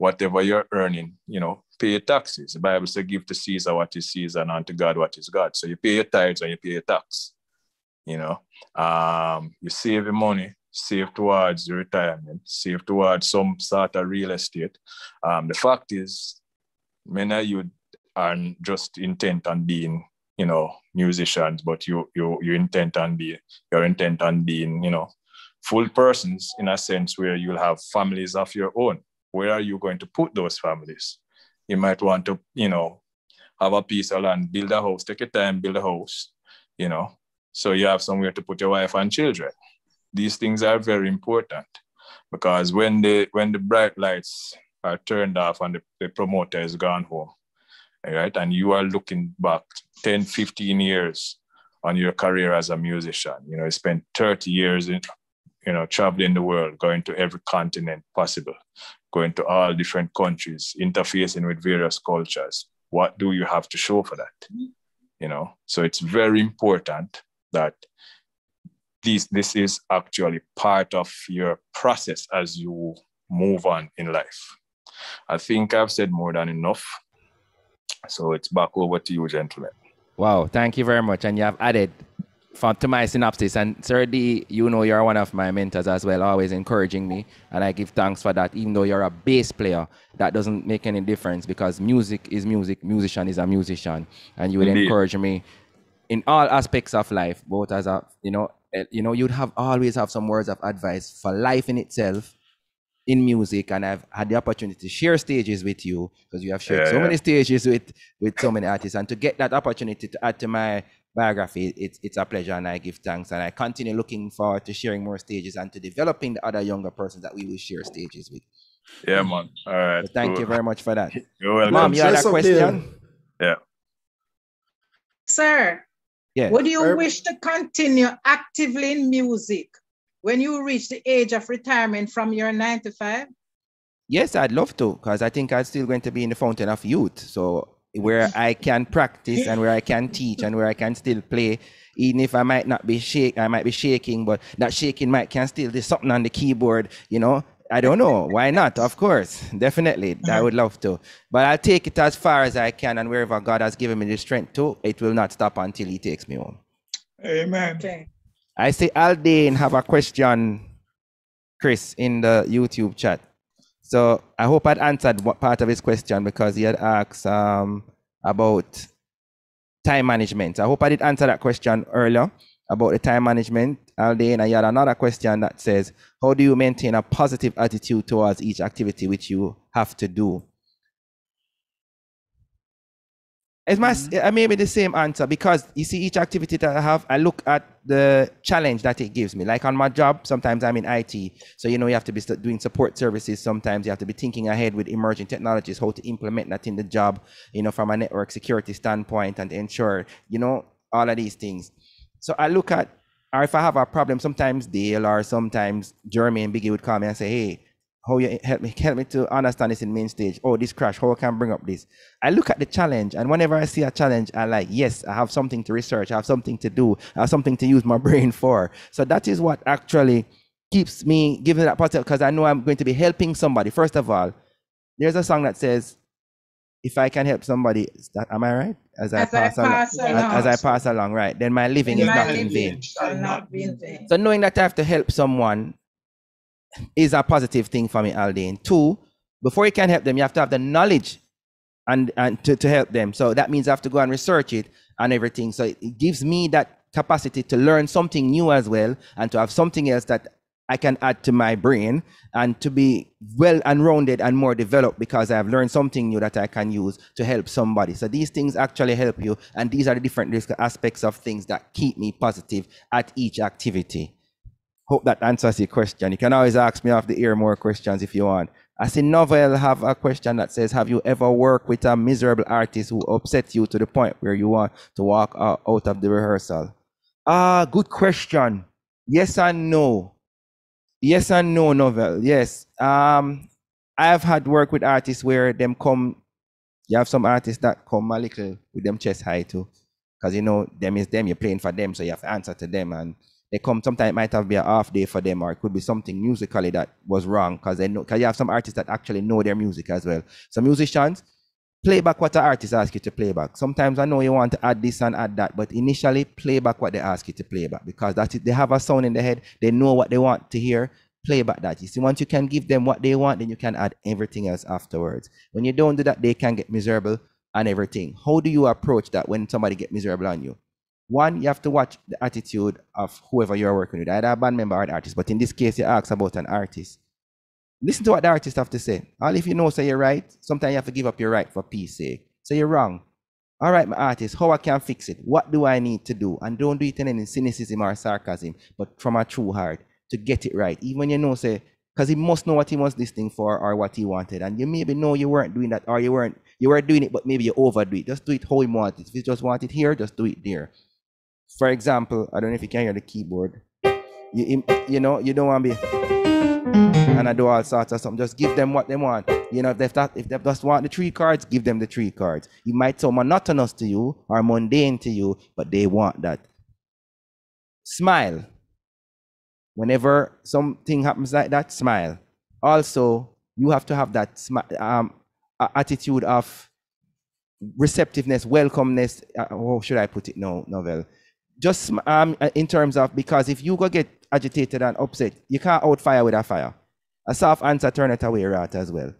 whatever you're earning you know pay your taxes the bible says give to caesar what is caesar and unto god what is god so you pay your tithes and you pay your tax you know um, you save your money save towards the retirement, save towards some sort of real estate. Um, the fact is, many of you are just intent on being, you know, musicians, but you you you intent on being your intent on being, you know, full persons in a sense where you'll have families of your own. Where are you going to put those families? You might want to, you know, have a piece of land, build a house, take your time, build a house, you know, so you have somewhere to put your wife and children these things are very important because when the when the bright lights are turned off and the, the promoter is gone home, right, and you are looking back 10, 15 years on your career as a musician, you know, you spent 30 years in, you know, traveling the world, going to every continent possible, going to all different countries, interfacing with various cultures. What do you have to show for that? You know, so it's very important that this this is actually part of your process as you move on in life. I think I've said more than enough. So it's back over to you, gentlemen. Wow, thank you very much. And you have added from to my synopsis. And Sir D, you know you're one of my mentors as well, always encouraging me. And I give thanks for that. Even though you're a bass player, that doesn't make any difference because music is music, musician is a musician. And you would Indeed. encourage me in all aspects of life, both as a you know Eh, you know, you'd have always have some words of advice for life in itself in music and I've had the opportunity to share stages with you because you have shared yeah, so yeah. many stages with with so many artists and to get that opportunity to add to my biography it's it's a pleasure and I give thanks and I continue looking forward to sharing more stages and to developing the other younger persons that we will share stages with. Yeah, man. All right. So thank cool. you very much for that. You're welcome. Mom, you had a question? Yeah. Sir, yeah. Would you wish to continue actively in music when you reach the age of retirement from your nine to five? Yes, I'd love to, because I think I'm still going to be in the fountain of youth. So where I can practice and where I can teach and where I can still play, even if I might not be shake, I might be shaking, but that shaking might can still do something on the keyboard, you know, I don't know. Why not? Of course, definitely. I would love to. But I'll take it as far as I can, and wherever God has given me the strength to, it will not stop until He takes me home. Amen. Okay. I see Aldane have a question, Chris, in the YouTube chat. So I hope I'd answered what part of his question because he had asked um, about time management. I hope I did answer that question earlier about the time management. Aldane, you had another question that says, how do you maintain a positive attitude towards each activity which you have to do? It must mm-hmm. maybe the same answer because you see each activity that I have, I look at the challenge that it gives me. Like on my job, sometimes I'm in IT, so you know you have to be doing support services. Sometimes you have to be thinking ahead with emerging technologies, how to implement that in the job, you know, from a network security standpoint, and ensure, you know, all of these things. So I look at, or if I have a problem, sometimes Dale or sometimes Jeremy and Biggie would call me and say, hey, how you help me help me to understand this in MainStage. Oh, this crash, how I can bring up this. I look at the challenge, and whenever I see a challenge, I like, yes, I have something to research, I have something to do, I have something to use my brain for. So that is what actually keeps me giving that part because I know I'm going to be helping somebody. First of all, there's a song that says, if I can help somebody, that, am I right? As I, as pass, I pass along, along. As, as, I pass along, right? Then my living is not in vain. Not in vain. So knowing that I have to help someone is a positive thing for me, Aldane. Two, before you can help them, you have to have the knowledge and, and to, to help them. So that means I have to go and research it and everything. So it gives me that capacity to learn something new as well and to have something else that I can add to my brain and to be well and rounded and more developed because I have learned something new that I can use to help somebody. So these things actually help you, and these are the different aspects of things that keep me positive at each activity. Hope that answers your question. You can always ask me off the air more questions if you want. I see Novel have a question that says, have you ever worked with a miserable artist who upset you to the point where you want to walk out of the rehearsal? Ah, good question. Yes and no. Yes and no novel. Yes. Um, I have had work with artists where them come. You have some artists that come a little with them chest high too, because you know them is them. You're playing for them, so you have to answer to them, and they come. Sometimes it might have be a half day for them, or it could be something musically that was wrong, because they know. Because you have some artists that actually know their music as well. So musicians, play back what the artist asks you to play back. Sometimes I know you want to add this and add that, but initially play back what they ask you to play back because that's it. They have a sound in their head. They know what they want to hear. Play back that. You see, once you can give them what they want, then you can add everything else afterwards. When you don't do that, they can get miserable and everything. How do you approach that when somebody get miserable on you? One, you have to watch the attitude of whoever you're working with, either a band member or an artist. But in this case, you ask about an artist Listen to what the artist have to say. All if you know say you're right, sometimes you have to give up your right for peace sake. Say you're wrong. All right, my artist, how I can fix it? What do I need to do? And don't do it in any cynicism or sarcasm, but from a true heart to get it right. Even you know, say, because he must know what he was listening for or what he wanted. And you maybe know you weren't doing that or you weren't you were doing it, but maybe you overdo it. Just do it how you want it. If you just want it here, just do it there. For example, I don't know if you can hear the keyboard. You, you know, you don't want to be and I do all sorts of something. Just give them what they want. You know, if they that, if they just want the three cards, give them the three cards. It might sound monotonous to you or mundane to you, but they want that. Smile. Whenever something happens like that, smile. Also, you have to have that smi- um, attitude of receptiveness, welcomeness. Uh, how should I put it now, novel? Just um, in terms of because if you go get agitated and upset, you can't outfire with a fire. A soft answer turn it away right as well.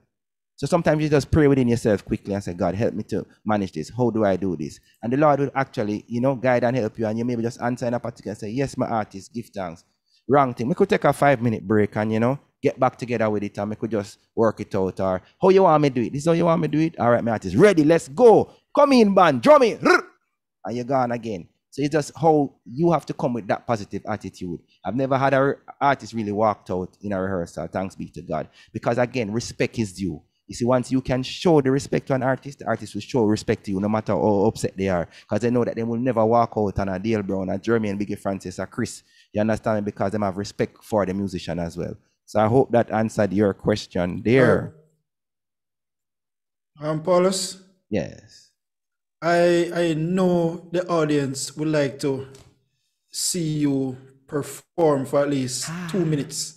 So sometimes you just pray within yourself quickly and say, God, help me to manage this. How do I do this? And the Lord will actually, you know, guide and help you. And you maybe just answer in a particular say, Yes, my artist, give thanks. Wrong thing. We could take a five minute break and, you know, get back together with it and we could just work it out. Or how you want me to do it? This is how you want me to do it? All right, my artist, ready, let's go. Come in, band, drum it. And you're gone again. So it's just how you have to come with that positive attitude. I've never had an artist really walked out in a rehearsal, thanks be to God. Because again, respect is due. You see, once you can show the respect to an artist, the artist will show respect to you no matter how upset they are. Because they know that they will never walk out on a Dale Brown, a Jeremy and Biggie Francis, or Chris. You understand me? Because they have respect for the musician as well. So I hope that answered your question there. Um, Paulos? Yes. I I know the audience would like to see you perform for at least ah. two minutes.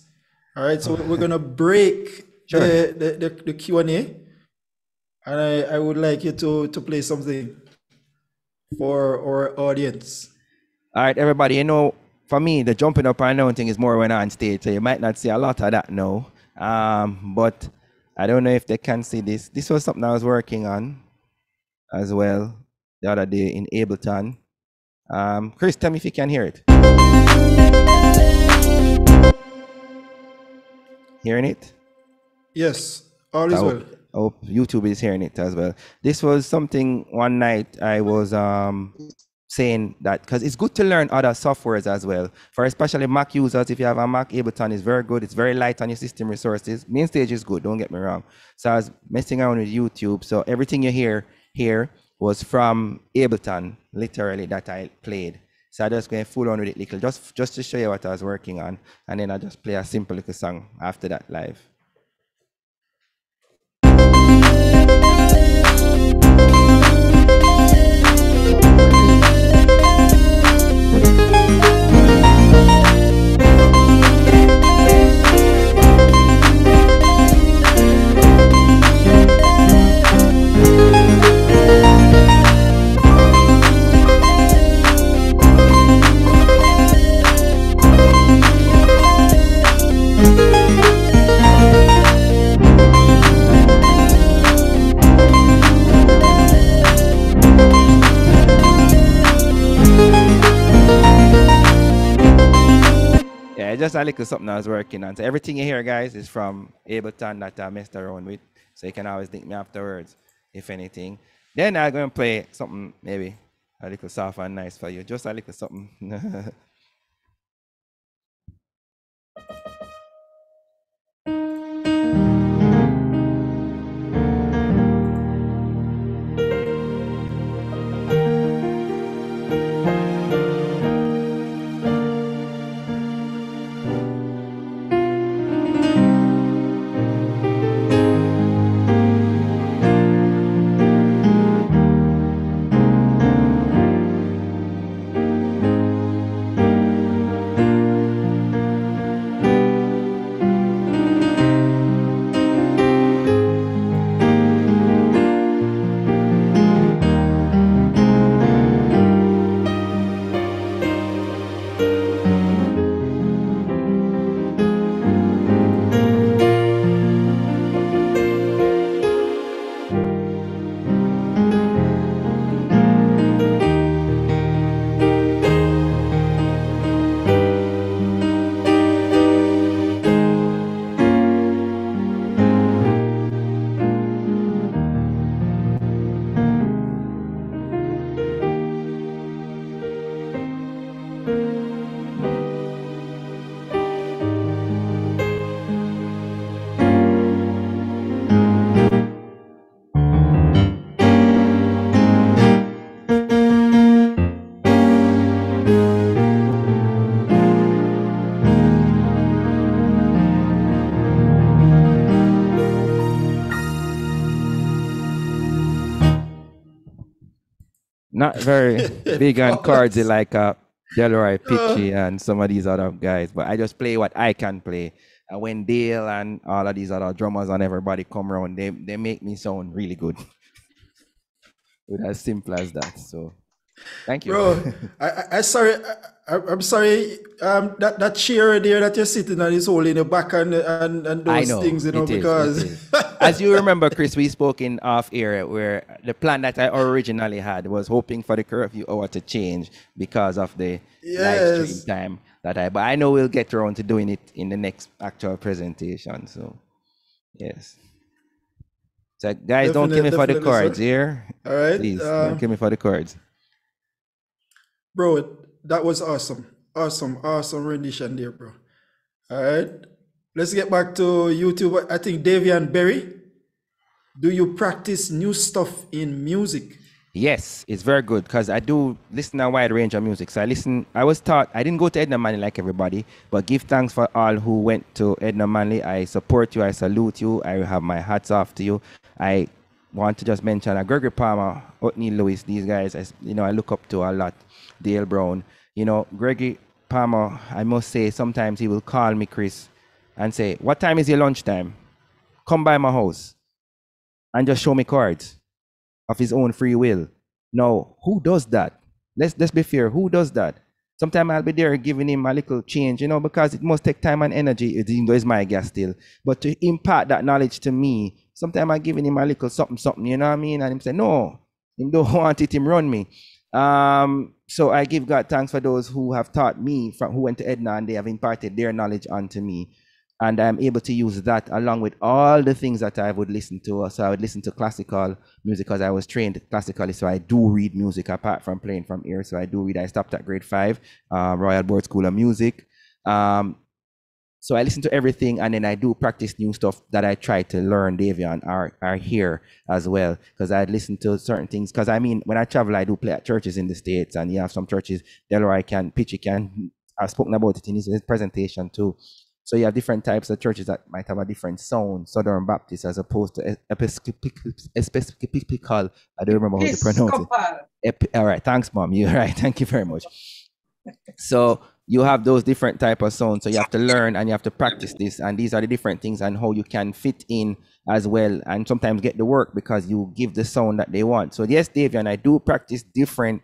All right, so we're gonna break sure. the, the, the, the Q and A, and I, I would like you to to play something for our audience. All right, everybody. You know, for me, the jumping up and down thing is more when I'm on stage, so you might not see a lot of that now. Um, but I don't know if they can see this. This was something I was working on as well the other day in Ableton. Um, Chris, tell me if you can hear it. Hearing it? Yes, all is well. Oh, YouTube is hearing it as well. This was something one night I was um, saying that because it's good to learn other softwares as well. For especially Mac users, if you have a Mac, Ableton is very good. It's very light on your system resources. MainStage is good, don't get me wrong. So I was messing around with YouTube. So everything you hear here was from Ableton, literally that I played. So I just going full on with it little, just just to show you what I was working on, and then I just play a simple little song after that live. Just a little something I was working on. So everything you hear, guys, is from Ableton that I messed around with. So you can always link me afterwards, if anything. Then I'm going to play something maybe a little soft and nice for you. Just a little something. Not very big on cards like uh, Delroy Pitchy and some of these other guys, but I just play what I can play. And when Dale and all of these other drummers and everybody come around, they, they make me sound really good. With as simple as that. So thank you. Bro, I, I, sorry, I, I'm sorry. Um, that that chair there that you're sitting on is holding your back and and, and those know, things, you know, it is, it because is. As you remember, Chris, we spoke in off air where the plan that I originally had was hoping for the curfew hour to change because of the live stream time that I. But I know we'll get around to doing it in the next actual presentation. So, yes. So, guys, don't kill me for the definitely, sir. cards here. All right, Please, um, don't kill me for the cards. Bro, that was awesome, awesome, awesome rendition there, bro. All right, let's get back to YouTube. I think Davian Berry. Do you practice new stuff in music? Yes, it's very good because I do listen a wide range of music. So I listen. I was taught. I didn't go to Edna Manley like everybody, but give thanks for all who went to Edna Manley. I support you. I salute you. I have my hats off to you. I want to just mention uh, Gregory Palmer, Otney Lewis. These guys, I, you know, I look up to a lot. Dale Brown. You know, Gregory Palmer. I must say, sometimes he will call me, Chris, and say, "What time is your lunchtime? Come by my house." and just show me cards of his own free will. Now, who does that? Let's let's be fair. Who does that? Sometimes I'll be there giving him a little change, you know, because it must take time and energy. Even though it's my gas still, but to impart that knowledge to me, sometimes I'm giving him a little something, something. You know what I mean? And him say, no, him don't want it. Him run me. Um, so I give God thanks for those who have taught me from who went to Edna and they have imparted their knowledge unto me and I'm able to use that along with all the things that I would listen to. So I would listen to classical music because I was trained classically. So I do read music apart from playing from ear. So I do read. I stopped at grade five, uh, Royal Board School of Music. Um, So I listen to everything and then I do practice new stuff that I try to learn, Davion, are, are here as well. Because I listen to certain things. Because I mean, when I travel, I do play at churches in the States and you have some churches, Delroy can, Pitchy can, I've spoken about it in his, his presentation too. So you have different types of churches that might have a different sound, Southern Baptist as opposed to Episcopal. I don't remember how to pronounce it. All right, thanks, mom. You're right. Thank you very much. So you have those different type of sounds. So you have to learn and you have to practice this. And these are the different things and how you can fit in as well. And sometimes get the work because you give the sound that they want. So yes Davian I do practice different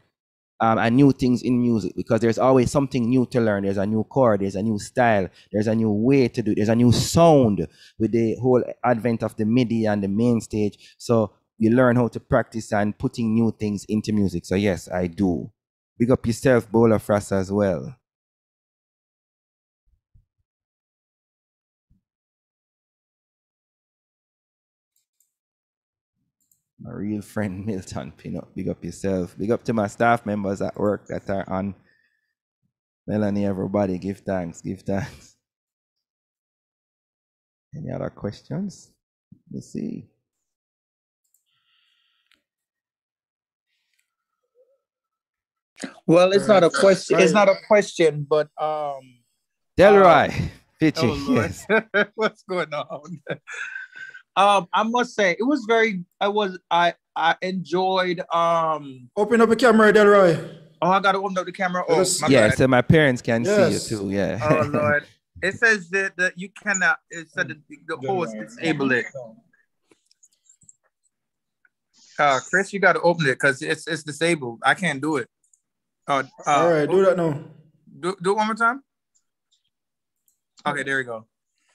um, and new things in music because there's always something new to learn. There's a new chord there's a new style there's a new way to do it. there's a new sound with the whole advent of the MIDI and the MainStage. So you learn how to practice and putting new things into music. So yes I do. Big up yourself Bowler Frost as well my real friend Milton Pinnock. Big up yourself. Big up to my staff members at work that are on. Melanie, everybody, give thanks. Give thanks. Any other questions? Let's see. Well, it's not a question. It's not a question, but um. Delroy, um, Pitchy, oh yes. What's going on? Um, I must say it was very. I was. I I enjoyed. Um, open up a camera, Delroy. Oh, I gotta open up the camera. Oh, yeah, bad. so my parents can yes. see you too. Yeah. Oh Lord, it says that, that you cannot. It said that the host disable it. Uh, Chris, you gotta open it because it's it's disabled. I can't do it. Uh, uh, All right, do that now. Do do it one more time. Okay, there we go.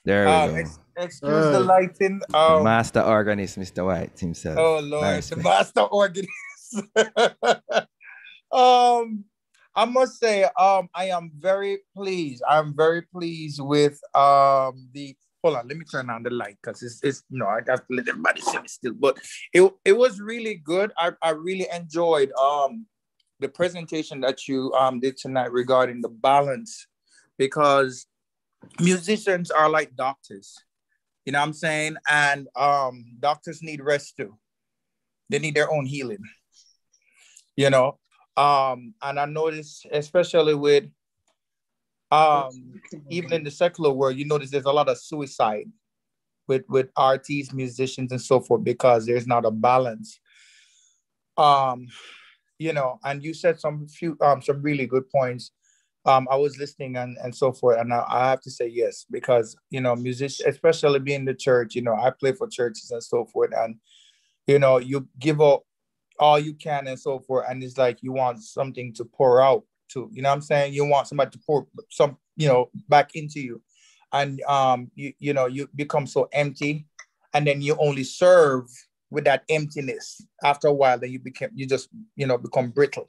There we uh, go. Excuse uh, the lighting. Um, master organist, Mr. White himself. Oh Lord, nice, the master organist. um, I must say, um, I am very pleased. I'm very pleased with um the. Hold on, let me turn on the light because it's it's no, I got to let everybody see me still. But it it was really good. I I really enjoyed um the presentation that you um did tonight regarding the balance because musicians are like doctors you know what I'm saying? And um, doctors need rest too. They need their own healing. You know, um, and I notice, especially with um, even in the secular world, you notice there's a lot of suicide with with artists, musicians, and so forth because there's not a balance. Um, you know, and you said some few um some really good points um, I was listening and, and so forth. And I, I have to say yes, because, you know, musicians, especially being the church, you know, I play for churches and so forth. And, you know, you give up all you can and so forth. And it's like you want something to pour out to, you know what I'm saying? You want somebody to pour some, you know, back into you. And, um, you, you know, you become so empty and then you only serve with that emptiness after a while then you become you just you know become brittle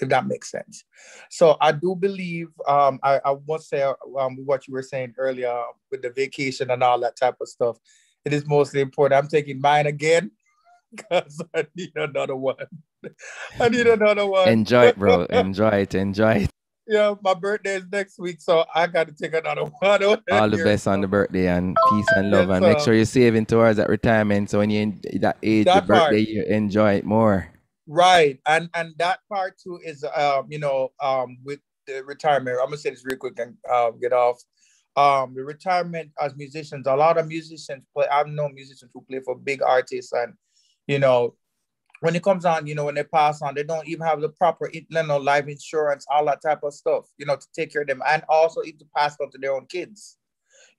if that makes sense. So I do believe, um, I, I must say, um, what you were saying earlier with the vacation and all that type of stuff, it is mostly important. I'm taking mine again because I need another one. I need another one. Enjoy it, bro. Enjoy it. Enjoy it. Yeah, my birthday is next week, so I got to take another one. All the best on the birthday and peace and love, yes, and make sure you're saving towards that retirement. So when you're in that age, that the birthday, part. you enjoy it more. Right, and and that part too is um, you know um with the retirement. I'm gonna say this real quick and uh, get off. Um, the retirement as musicians, a lot of musicians play. I've known musicians who play for big artists, and you know, when it comes on, you know, when they pass on, they don't even have the proper, you know, life insurance, all that type of stuff, you know, to take care of them, and also even to pass on to their own kids,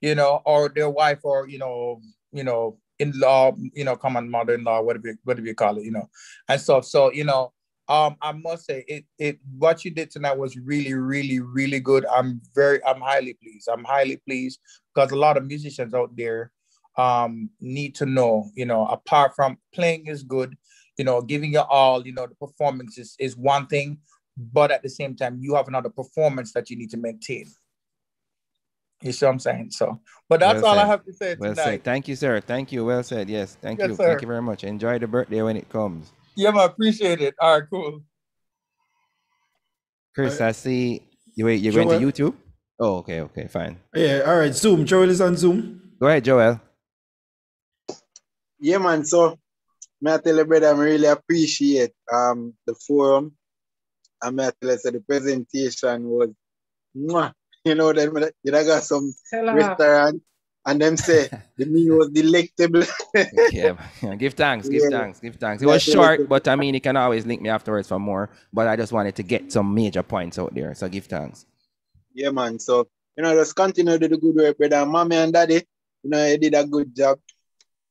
you know, or their wife, or you know, you know, in-law, you know, common mother-in-law, whatever whatever you call it, you know, and stuff. So, you know, um, I must say it it what you did tonight was really, really, really good. I'm very I'm highly pleased. I'm highly pleased because a lot of musicians out there um need to know, you know, apart from playing is good, you know, giving your all, you know, the performance is, is one thing, but at the same time, you have another performance that you need to maintain. You see what I'm saying? So, but that's well all I have to say well tonight. Said. Thank you, sir. Thank you. Well said. Yes. Thank yes, you. Sir. Thank you very much. Enjoy the birthday when it comes. Yeah, I appreciate it. All right, cool. Chris, I see you. Wait. You're going to YouTube. Oh, okay, okay, fine. Yeah, all right. Zoom. Joel is on Zoom. Go ahead, Joel. Yeah, man. So, may I tell you, brother, I really appreciate um the forum. And may I tell you, so the presentation was, mwah, you know, then you know, got some Tell her. restaurant and them say the meal was delectable. yeah, man. give thanks, give Yeah. thanks, give thanks. It was short, but I mean, you can always link me afterwards for more. But I just wanted to get some major points out there, so give thanks. Yeah, man. So, you know, just continue to do the good work, brother. Mommy and daddy, you know, you did a good job.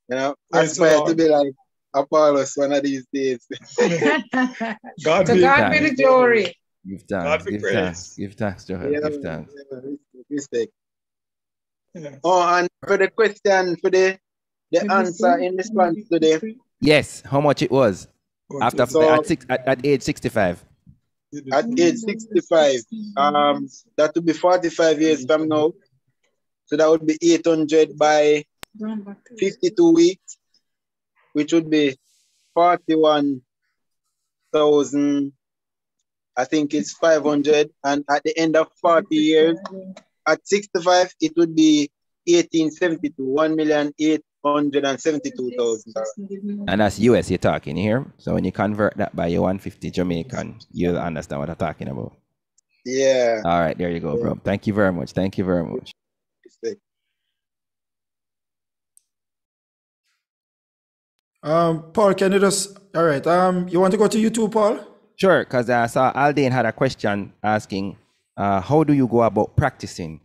You know, Praise the aspire to be like Apollos one of these days. God to be God be the glory. Give God thanks, be give praised. thanks, give thanks, Joel, Yeah, give man. thanks. Yeah, Yeah. Oh, and for the question, for the the answer in response to the Yes, how much it was after So- at six at, at age sixty-five. at age 65, um, that would be 45 years from now. So that would be 800 by 52 weeks, which would be 41,000. I think it's 500. And at the end of 40 years, at 65, it would be 1872, 1,872,000. And that's US you're talking here. So when you convert that by your 150 Jamaican, you'll understand what I'm talking about. Yeah. All right, there you go, bro. Thank you very much. Thank you very much. Um, Paul, can you just all right? Um, you want to go to YouTube, Paul? Sure, because I saw Aldane had a question asking, uh, how do you go about practicing?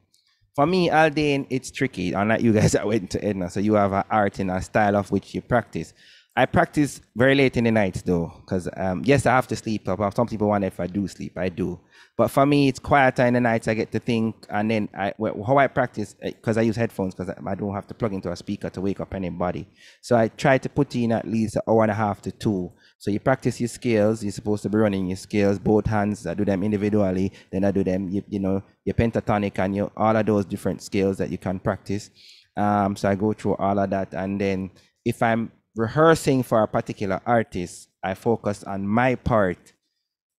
For me, Aldane, it's tricky. Unlike you guys that went to Edna, so you have an art and a style of which you practice. I practice very late in the night though, because um, yes, I have to sleep. But some people wonder if I do sleep. I do. But for me, it's quieter in the nights. I get to think, and then I how I practice because I use headphones because I don't have to plug into a speaker to wake up anybody. So I try to put in at least an hour and a half to two. So you practice your scales. You're supposed to be running your scales, both hands. I do them individually. Then I do them, you, you know, your pentatonic and your all of those different scales that you can practice. Um, so I go through all of that, and then if I'm rehearsing for a particular artist, I focus on my part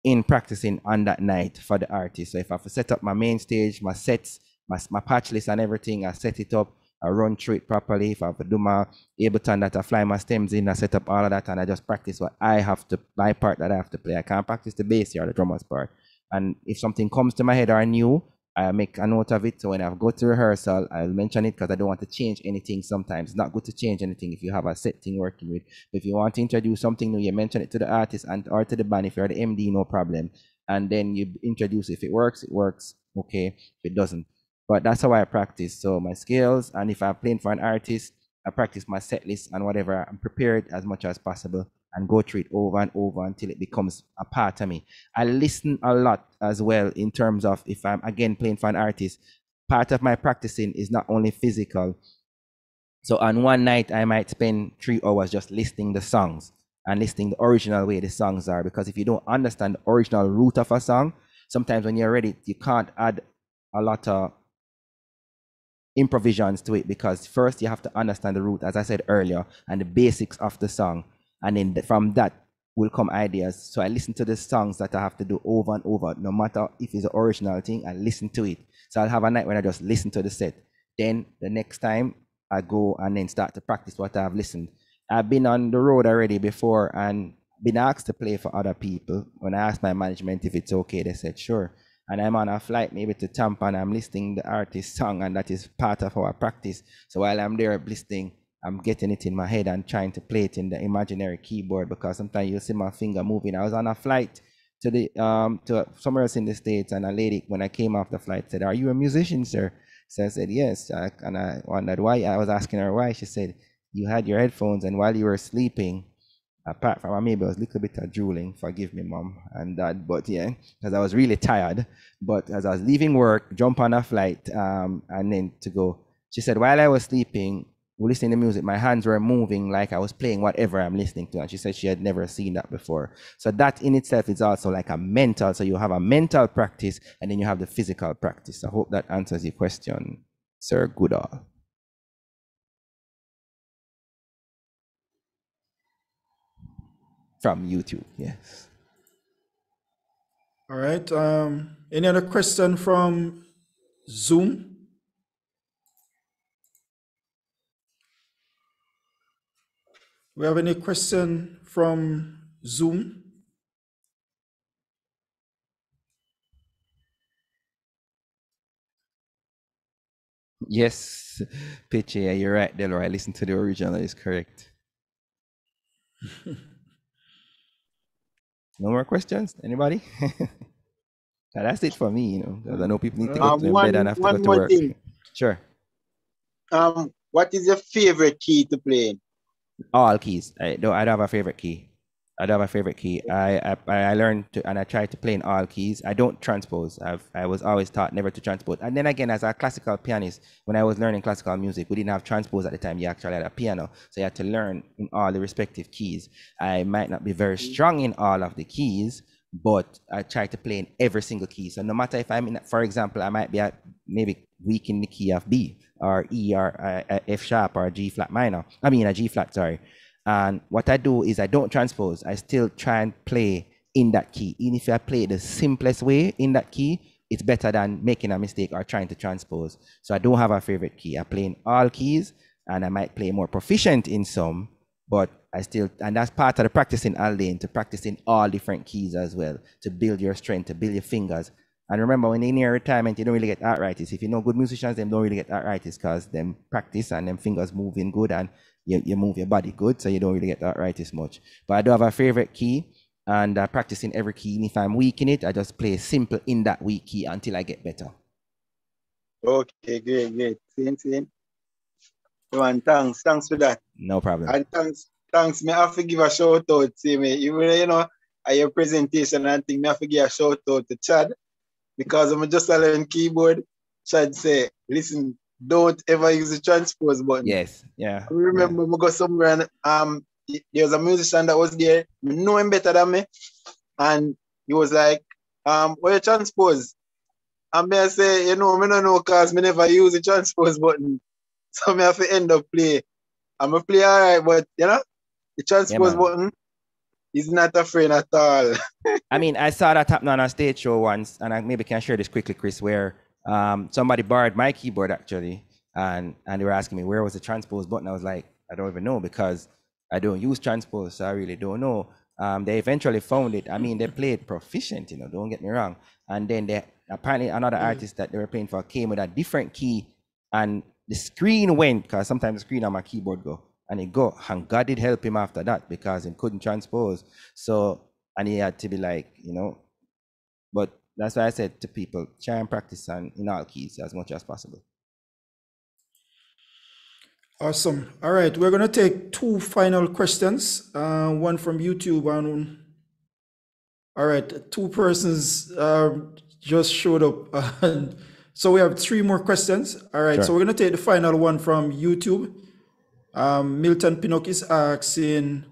in practicing on that night for the artist. So if I have to set up my MainStage, my sets, my, my patch list and everything, I set it up, I run through it properly. If I have to do my Ableton that I fly my stems in, I set up all of that and I just practice what I have to, my part that I have to play. I can't practice the bass or the drummer's part. And if something comes to my head or new, I make a note of it. So when I go to rehearsal, I'll mention it because I don't want to change anything sometimes. It's not good to change anything if you have a set thing working with. But if you want to introduce something new, you mention it to the artist and or to the band. If you're the MD, no problem. And then you introduce if it works, it works. Okay. If it doesn't. But that's how I practice. So my skills, and if I'm playing for an artist, I practice my set list and whatever. I'm prepared as much as possible and go through it over and over until it becomes a part of me. I listen a lot as well in terms of if I'm again playing for an artist. Part of my practicing is not only physical. So on one night, I might spend three hours just listening the songs and listening the original way the songs are. Because if you don't understand the original root of a song, sometimes when you're ready, you can't add a lot of improvisions to it because first you have to understand the root, as I said earlier, and the basics of the song. And then from that will come ideas. So I listen to the songs that I have to do over and over, no matter if it's the original thing, I listen to it. So I'll have a night when I just listen to the set. Then the next time I go and then start to practice what I've listened. I've been on the road already before and been asked to play for other people. When I asked my management if it's okay, they said sure. And I'm on a flight maybe to Tampa and I'm listening the artist's song and that is part of our practice. So while I'm there listening, I'm getting it in my head and trying to play it in the imaginary keyboard because sometimes you'll see my finger moving. I was on a flight to the um to somewhere else in the states and a lady when I came off the flight said, "Are you a musician, sir?" So I said, "Yes." And I wondered why. I was asking her why. She said, "You had your headphones and while you were sleeping." Apart from maybe I was a little bit of drooling, forgive me, mom and dad, but yeah, because I was really tired. But as I was leaving work, jump on a flight, um, and then to go, she said, while I was sleeping, listening to music, my hands were moving like I was playing whatever I'm listening to. And she said she had never seen that before. So that in itself is also like a mental. So you have a mental practice and then you have the physical practice. I hope that answers your question, Sir Goodall. From YouTube, yes. All right. Um, any other question from Zoom. We have any question from Zoom? Yes, Pitchy, yeah, you're right, Delroy. Listen to the original, is correct. no more questions? Anybody? That's it for me, you know. 'cause I know people need to go Um, to bed one, and have to go to work. thing. Sure. Um, what is your favorite key to play? All keys. I don't. I don't have a favorite key. I have a favorite key. I I, I learned to and I try to play in all keys. I don't transpose. I've I was always taught never to transpose. And then again, as a classical pianist, when I was learning classical music, we didn't have transpose at the time. You actually had a piano, so you had to learn in all the respective keys. I might not be very strong in all of the keys, but I try to play in every single key. So no matter if I'm in, for example, I might be at maybe weak in the key of B or E or uh, uh, F sharp or G flat minor. I mean a G flat, sorry. And what I do is I don't transpose. I still try and play in that key. Even if I play the simplest way in that key, it's better than making a mistake or trying to transpose. So I don't have a favorite key. I play in all keys and I might play more proficient in some, but I still, and that's part of the practicing all Aldane, to practice in all different keys as well, to build your strength, to build your fingers. And remember, when you're near retirement, you don't really get arthritis. If you know good musicians, them don't really get arthritis because them practice and them fingers moving good and you, you move your body good, so you don't really get arthritis much. But I do have a favorite key and I practice in every key. And if I'm weak in it, I just play simple in that weak key until I get better. Okay, great, great. Same, same. One, thanks, thanks for that. No problem. And thanks, thanks. Me have to give a shout out to me. Even you know, at your presentation and thing, me have to give a shout out to Chad because I'm just a learn keyboard. Chad say, listen, don't ever use the transpose button. Yes, yeah. I remember I go somewhere and um there was a musician that was there, know him better than me. And he was like, um, what you transpose? And me I say, you know, me don't know cause me never use the transpose button. So me have to end up play. I'm a play alright, but you know, the transpose man. button is not a friend at all. I mean, I saw that happen on a stage show once, and I maybe can share this quickly, Chris, where um, somebody borrowed my keyboard actually, and and they were asking me where was the transpose button. I was like, I don't even know because I don't use transpose, so I really don't know. Um, they eventually found it. I mean, they played proficient, you know. Don't get me wrong. And then they apparently another artist that they were playing for came with a different key, and the screen went because sometimes the screen on my keyboard go and he go and God did help him after that because he couldn't transpose. So and he had to be like, you know, but that's why I said to people, try and practice on in all keys as much as possible. Awesome. All right, we're going to take two final questions. Uh, one from YouTube and all right, two persons uh, just showed up. And so we have three more questions. All right, Sure. so we're going to take the final one from YouTube. Um, Milton Pinnock is asking,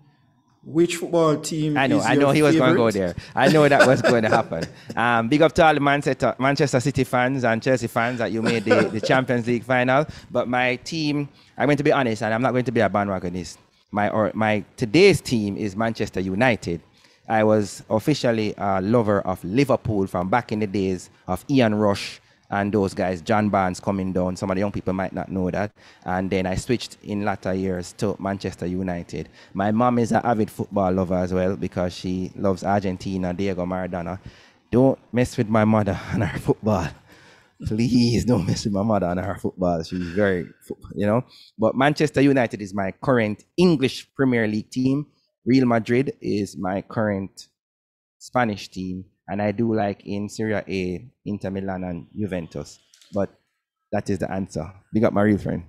which football team I know, I know he was going to go there. I know that was going to happen. Um, big up to all the Manchester, Manchester City fans and Chelsea fans that you made the, the Champions League final. But my team, I'm going to be honest, and I'm not going to be a bandwagonist. My or my today's team is Manchester United. I was officially a lover of Liverpool from back in the days of Ian Rush and those guys, John Barnes coming down. Some of the young people might not know that. And then I switched in latter years to Manchester United. My mom is an avid football lover as well because she loves Argentina, Diego Maradona. Don't mess with my mother and her football. Please don't mess with my mother and her football. She's very, you know. But Manchester United is my current English Premier League team. Real Madrid is my current Spanish team, and I do like in Serie A, Inter Milan and Juventus. But that is the answer. Big up my real friend.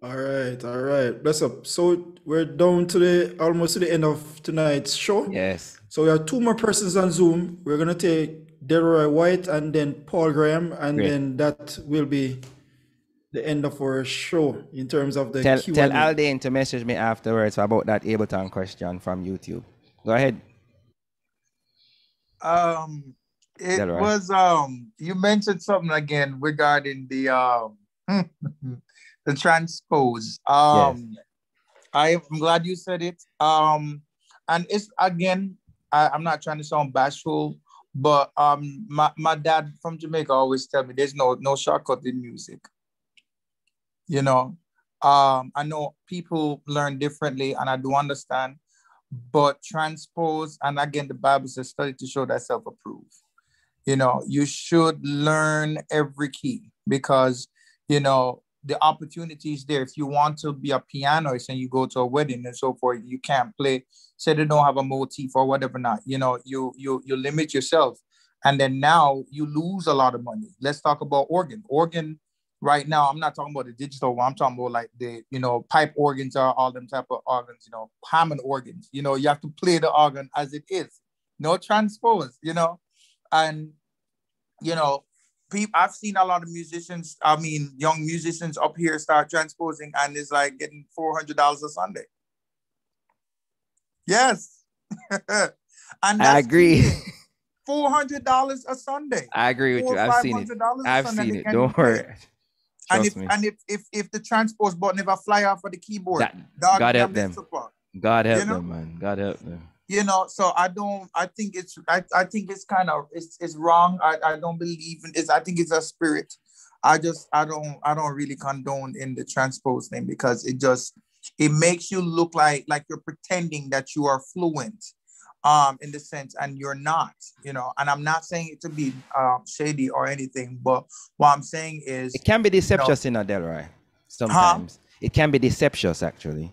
All right, all right. Bless up. So we're down to the almost to the end of tonight's show. Yes. So we have two more persons on Zoom. We're gonna take Delroy White and then Paul Graham, and Great. then that will be the end of our show in terms of the Tell, Q tell and A. Aldane to message me afterwards about that Ableton question from YouTube. Go ahead. Um, it Delroy. was um. You mentioned something again regarding the um the transpose. Um, I, I'm glad you said it. Um, and it's again. I, I'm not trying to sound bashful But um, my, my dad from Jamaica always tell me there's no no shortcut in music. You know, um, I know people learn differently, and I do understand. But transpose, and again, the Bible says, study to show thyself approved. You know, you should learn every key because you know the opportunity is there. If you want to be a pianist and you go to a wedding and so forth, you can't play. Say they don't have a motif or whatever not. You know, you you you limit yourself, and then now you lose a lot of money. Let's talk about organ. Organ right now. I'm not talking about the digital one. I'm talking about like the you know pipe organs are all them type of organs. You know, Hammond organs. You know, you have to play the organ as it is. No transpose. You know, and you know people I've seen a lot of musicians, I mean young musicians up here start transposing and it's like getting four hundred dollars a Sunday. Yes. and I agree. Four hundred dollars a Sunday. I agree with you. I've seen it. I've seen it. Don't worry. And if, and if, if if the transpose button never fly off of the keyboard, that, God help them. God help you know? them, man. God help them you know so i don't i think it's i, I think it's kind of it's, it's wrong I, I don't believe in this i think it's a spirit i just i don't i don't really condone in the transpose thing because it just it makes you look like like you're pretending that you are fluent um in the sense and you're not you know and i'm not saying it to be um shady or anything but what i'm saying is it can be deceptious you know, in Delroy sometimes huh? it can be deceptious actually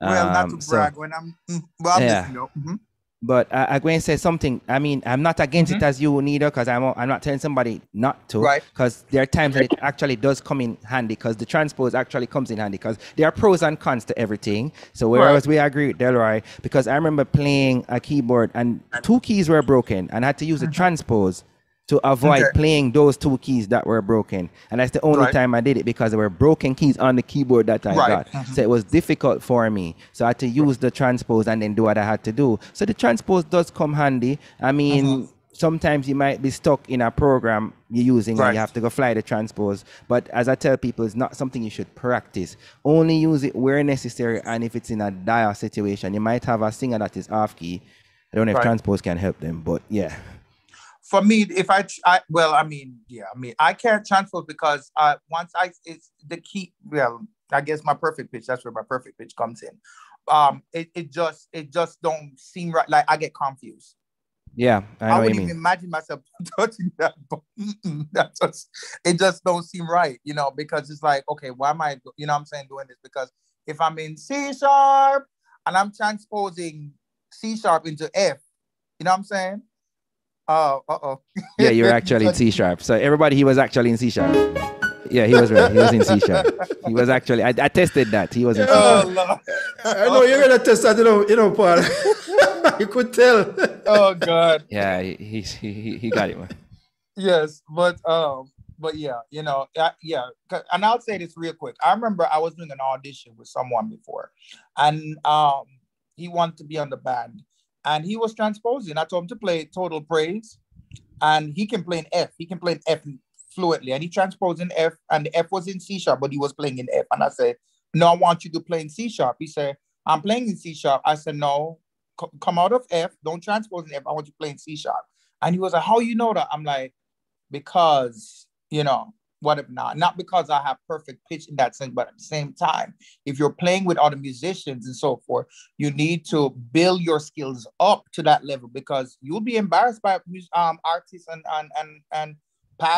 well, not um, to brag so, when I'm, mm, well, yeah. Mm-hmm. But uh, I'm going to say something. I mean, I'm not against mm-hmm. it as you neither, because I'm I'm not telling somebody not to. Right. Because there are times that it actually does come in handy, because the transpose actually comes in handy, because there are pros and cons to everything. So whereas right. we agree with Delroy, because I remember playing a keyboard and two keys were broken, and I had to use mm-hmm. a transpose to avoid okay. playing those two keys that were broken. And that's the only right. time I did it because there were broken keys on the keyboard that I right. got. Mm-hmm. So it was difficult for me. So I had to use the transpose and then do what I had to do. So the transpose does come handy. I mean, mm-hmm. sometimes you might be stuck in a program you're using right. and you have to go fly the transpose. But as I tell people, it's not something you should practice. Only use it where necessary and if it's in a dire situation. You might have a singer that is off key. I don't know if transpose can help them, but yeah for me, if I, I, well, I mean, yeah, I mean, I can't transfer because uh, once I, it's the key. Well, I guess my perfect pitch. That's where my perfect pitch comes in. Um, it, it just, it just don't seem right. Like I get confused. Yeah, I, I wouldn't even imagine myself touching that, but that just, it just don't seem right, you know, because it's like, okay, why am I, you know, I'm saying doing this because if I'm in C sharp and I'm transposing C sharp into F, you know what I'm saying? Oh, uh oh. yeah, you're actually in C sharp. So everybody, he was actually in C sharp. Yeah, he was right. He was in C sharp. He was actually. I, I tested that. He was in C sharp. Oh, I know you're gonna test that. You know, you know, Paul. you could tell. Oh God. Yeah, he he he got it, man. Yes, but um, but yeah, you know, yeah, and I'll say this real quick. I remember I was doing an audition with someone before, and um, he wanted to be on the band, and he was transposing. I told him to play total praise, and he can play in F. He can play in F fluently, and he transposed in F, and the F was in C sharp, but he was playing in F. And I said, "No, I want you to play in C sharp." He said, "I'm playing in C sharp." I said, "No, c- come out of F. Don't transpose in F. I want you to play in C sharp." And he was like, "How you know that?" I'm like, "Because you know." Whatever not. Not because I have perfect pitch in that sense, but at the same time, if you're playing with other musicians and so forth, you need to build your skills up to that level because you'll be embarrassed by um artists and and and and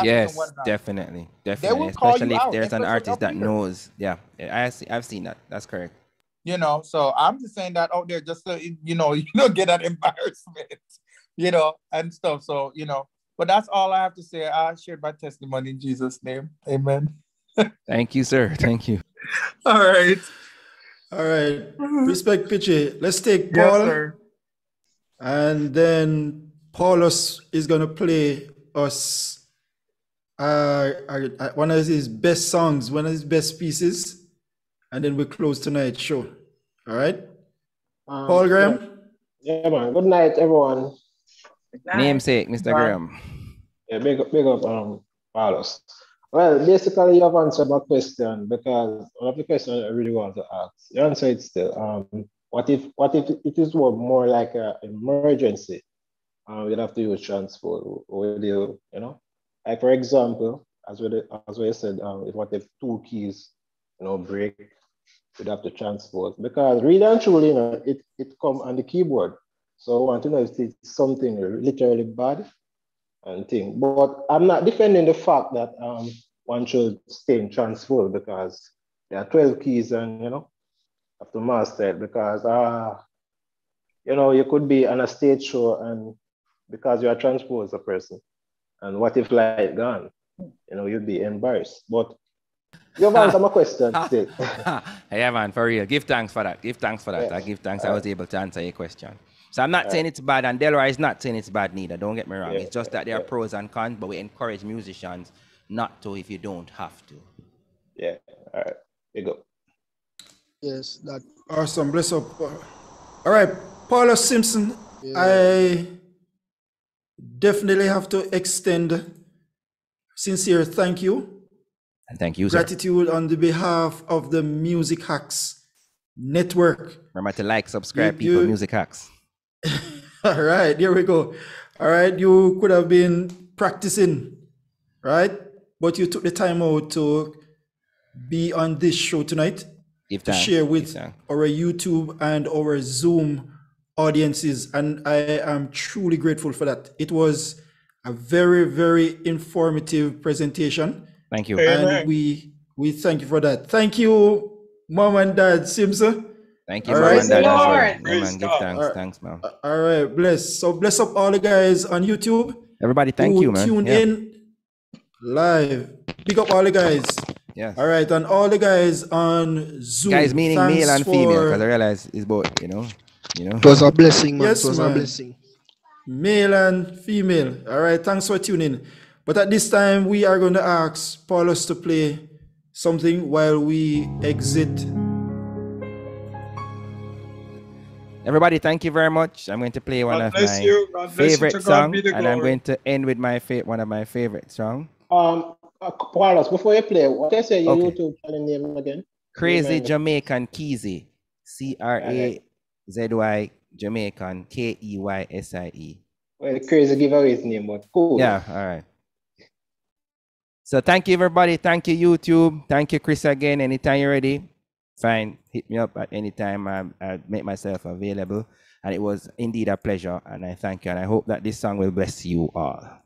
yes, definitely, definitely. Especially if there's an artist that knows. Yeah, I see, I've seen that. That's correct. You know, so I'm just saying that out there just so you know, you don't get that embarrassment, you know, and stuff. So you know, but that's all I have to say. I shared my testimony in Jesus' name. Amen. Thank you, sir. Thank you. all right. All right. Respect Pitchy. Let's take Paul. Yes, and then Paulos is going to play us uh, uh, one of his best songs, one of his best pieces. And then we close tonight's show. All right. Um, Paul Graham? Yeah, man. Good night, everyone. Namesake, Mr. Graham. Yeah, big up, big up, um, Paulos. Well, basically, you have answered my question because one of the questions I really want to ask. You answer it still. Um, what if, what if it is more like an emergency? uh, you'd have to use transport. Or you, you know, like for example, as we as we said, um, if what if two keys, you know, break, you'd have to transport because really and truly, you know, it it come on the keyboard. So I want to know if it's something literally bad and thing. But I'm not defending the fact that um, one should stay in transport because there are 12 keys and you know have to master it because uh you know you could be on a stage show and because you're transposed a person and what if light gone? You know you'd be embarrassed. But you've answered my question yeah man for real. Give thanks for that. Give thanks for that. Yeah. i give thanks. I was able to answer your question so i'm not saying it's bad and delroy is not saying it's bad neither don't get me wrong yeah. it's just that there are pros and cons but we encourage musicians not to if you don't have to yeah all right you go Yes, that awesome. Bless up. All right, Paulos Simpson. Yeah. I definitely have to extend sincere thank you. And thank you, sir. Gratitude on the behalf of the Music Hacks Network. Remember to like, subscribe, you, people, Music Hacks. All right, here we go. All right, you could have been practicing, right? But you took the time out to be on this show tonight Give to share with our YouTube and our Zoom audiences. And I am truly grateful for that. It was a very, very informative presentation. Thank you. And we we thank you for that. Thank you, mom and dad Simpson. Thank you, all mom right. and dad. Lord. Yeah, man, give thanks, all thanks, man. Uh, all right, bless. So bless up all the guys on YouTube. Everybody, thank you, man. Tune yeah. in live. Pick up all the guys. Yeah. All right, and all the guys on Zoom. Guys meaning male and for... female, because I realize it's both, you know. You know. It was a blessing, man. Yes, it was man. a blessing. Male and female. All right, thanks for tuning. But at this time, we are going to ask Paulos to play something while we exit. Everybody, thank you very much. I'm going to play one God of my favorite songs, and I'm going to end with my fa- one of my favorite songs. Um, uh, Paulos, before you play, what is your okay. YouTube channel name again? Crazy Jamaican Keysie. C R A Z Y Jamaican K E Y S I E. Well, crazy giveaway his name, but cool. Yeah, all right. So thank you everybody. Thank you YouTube. Thank you Chris again. Anytime you're ready, fine. Hit me up at any time. Um, I, I make myself available. And it was indeed a pleasure. And I thank you. And I hope that this song will bless you all.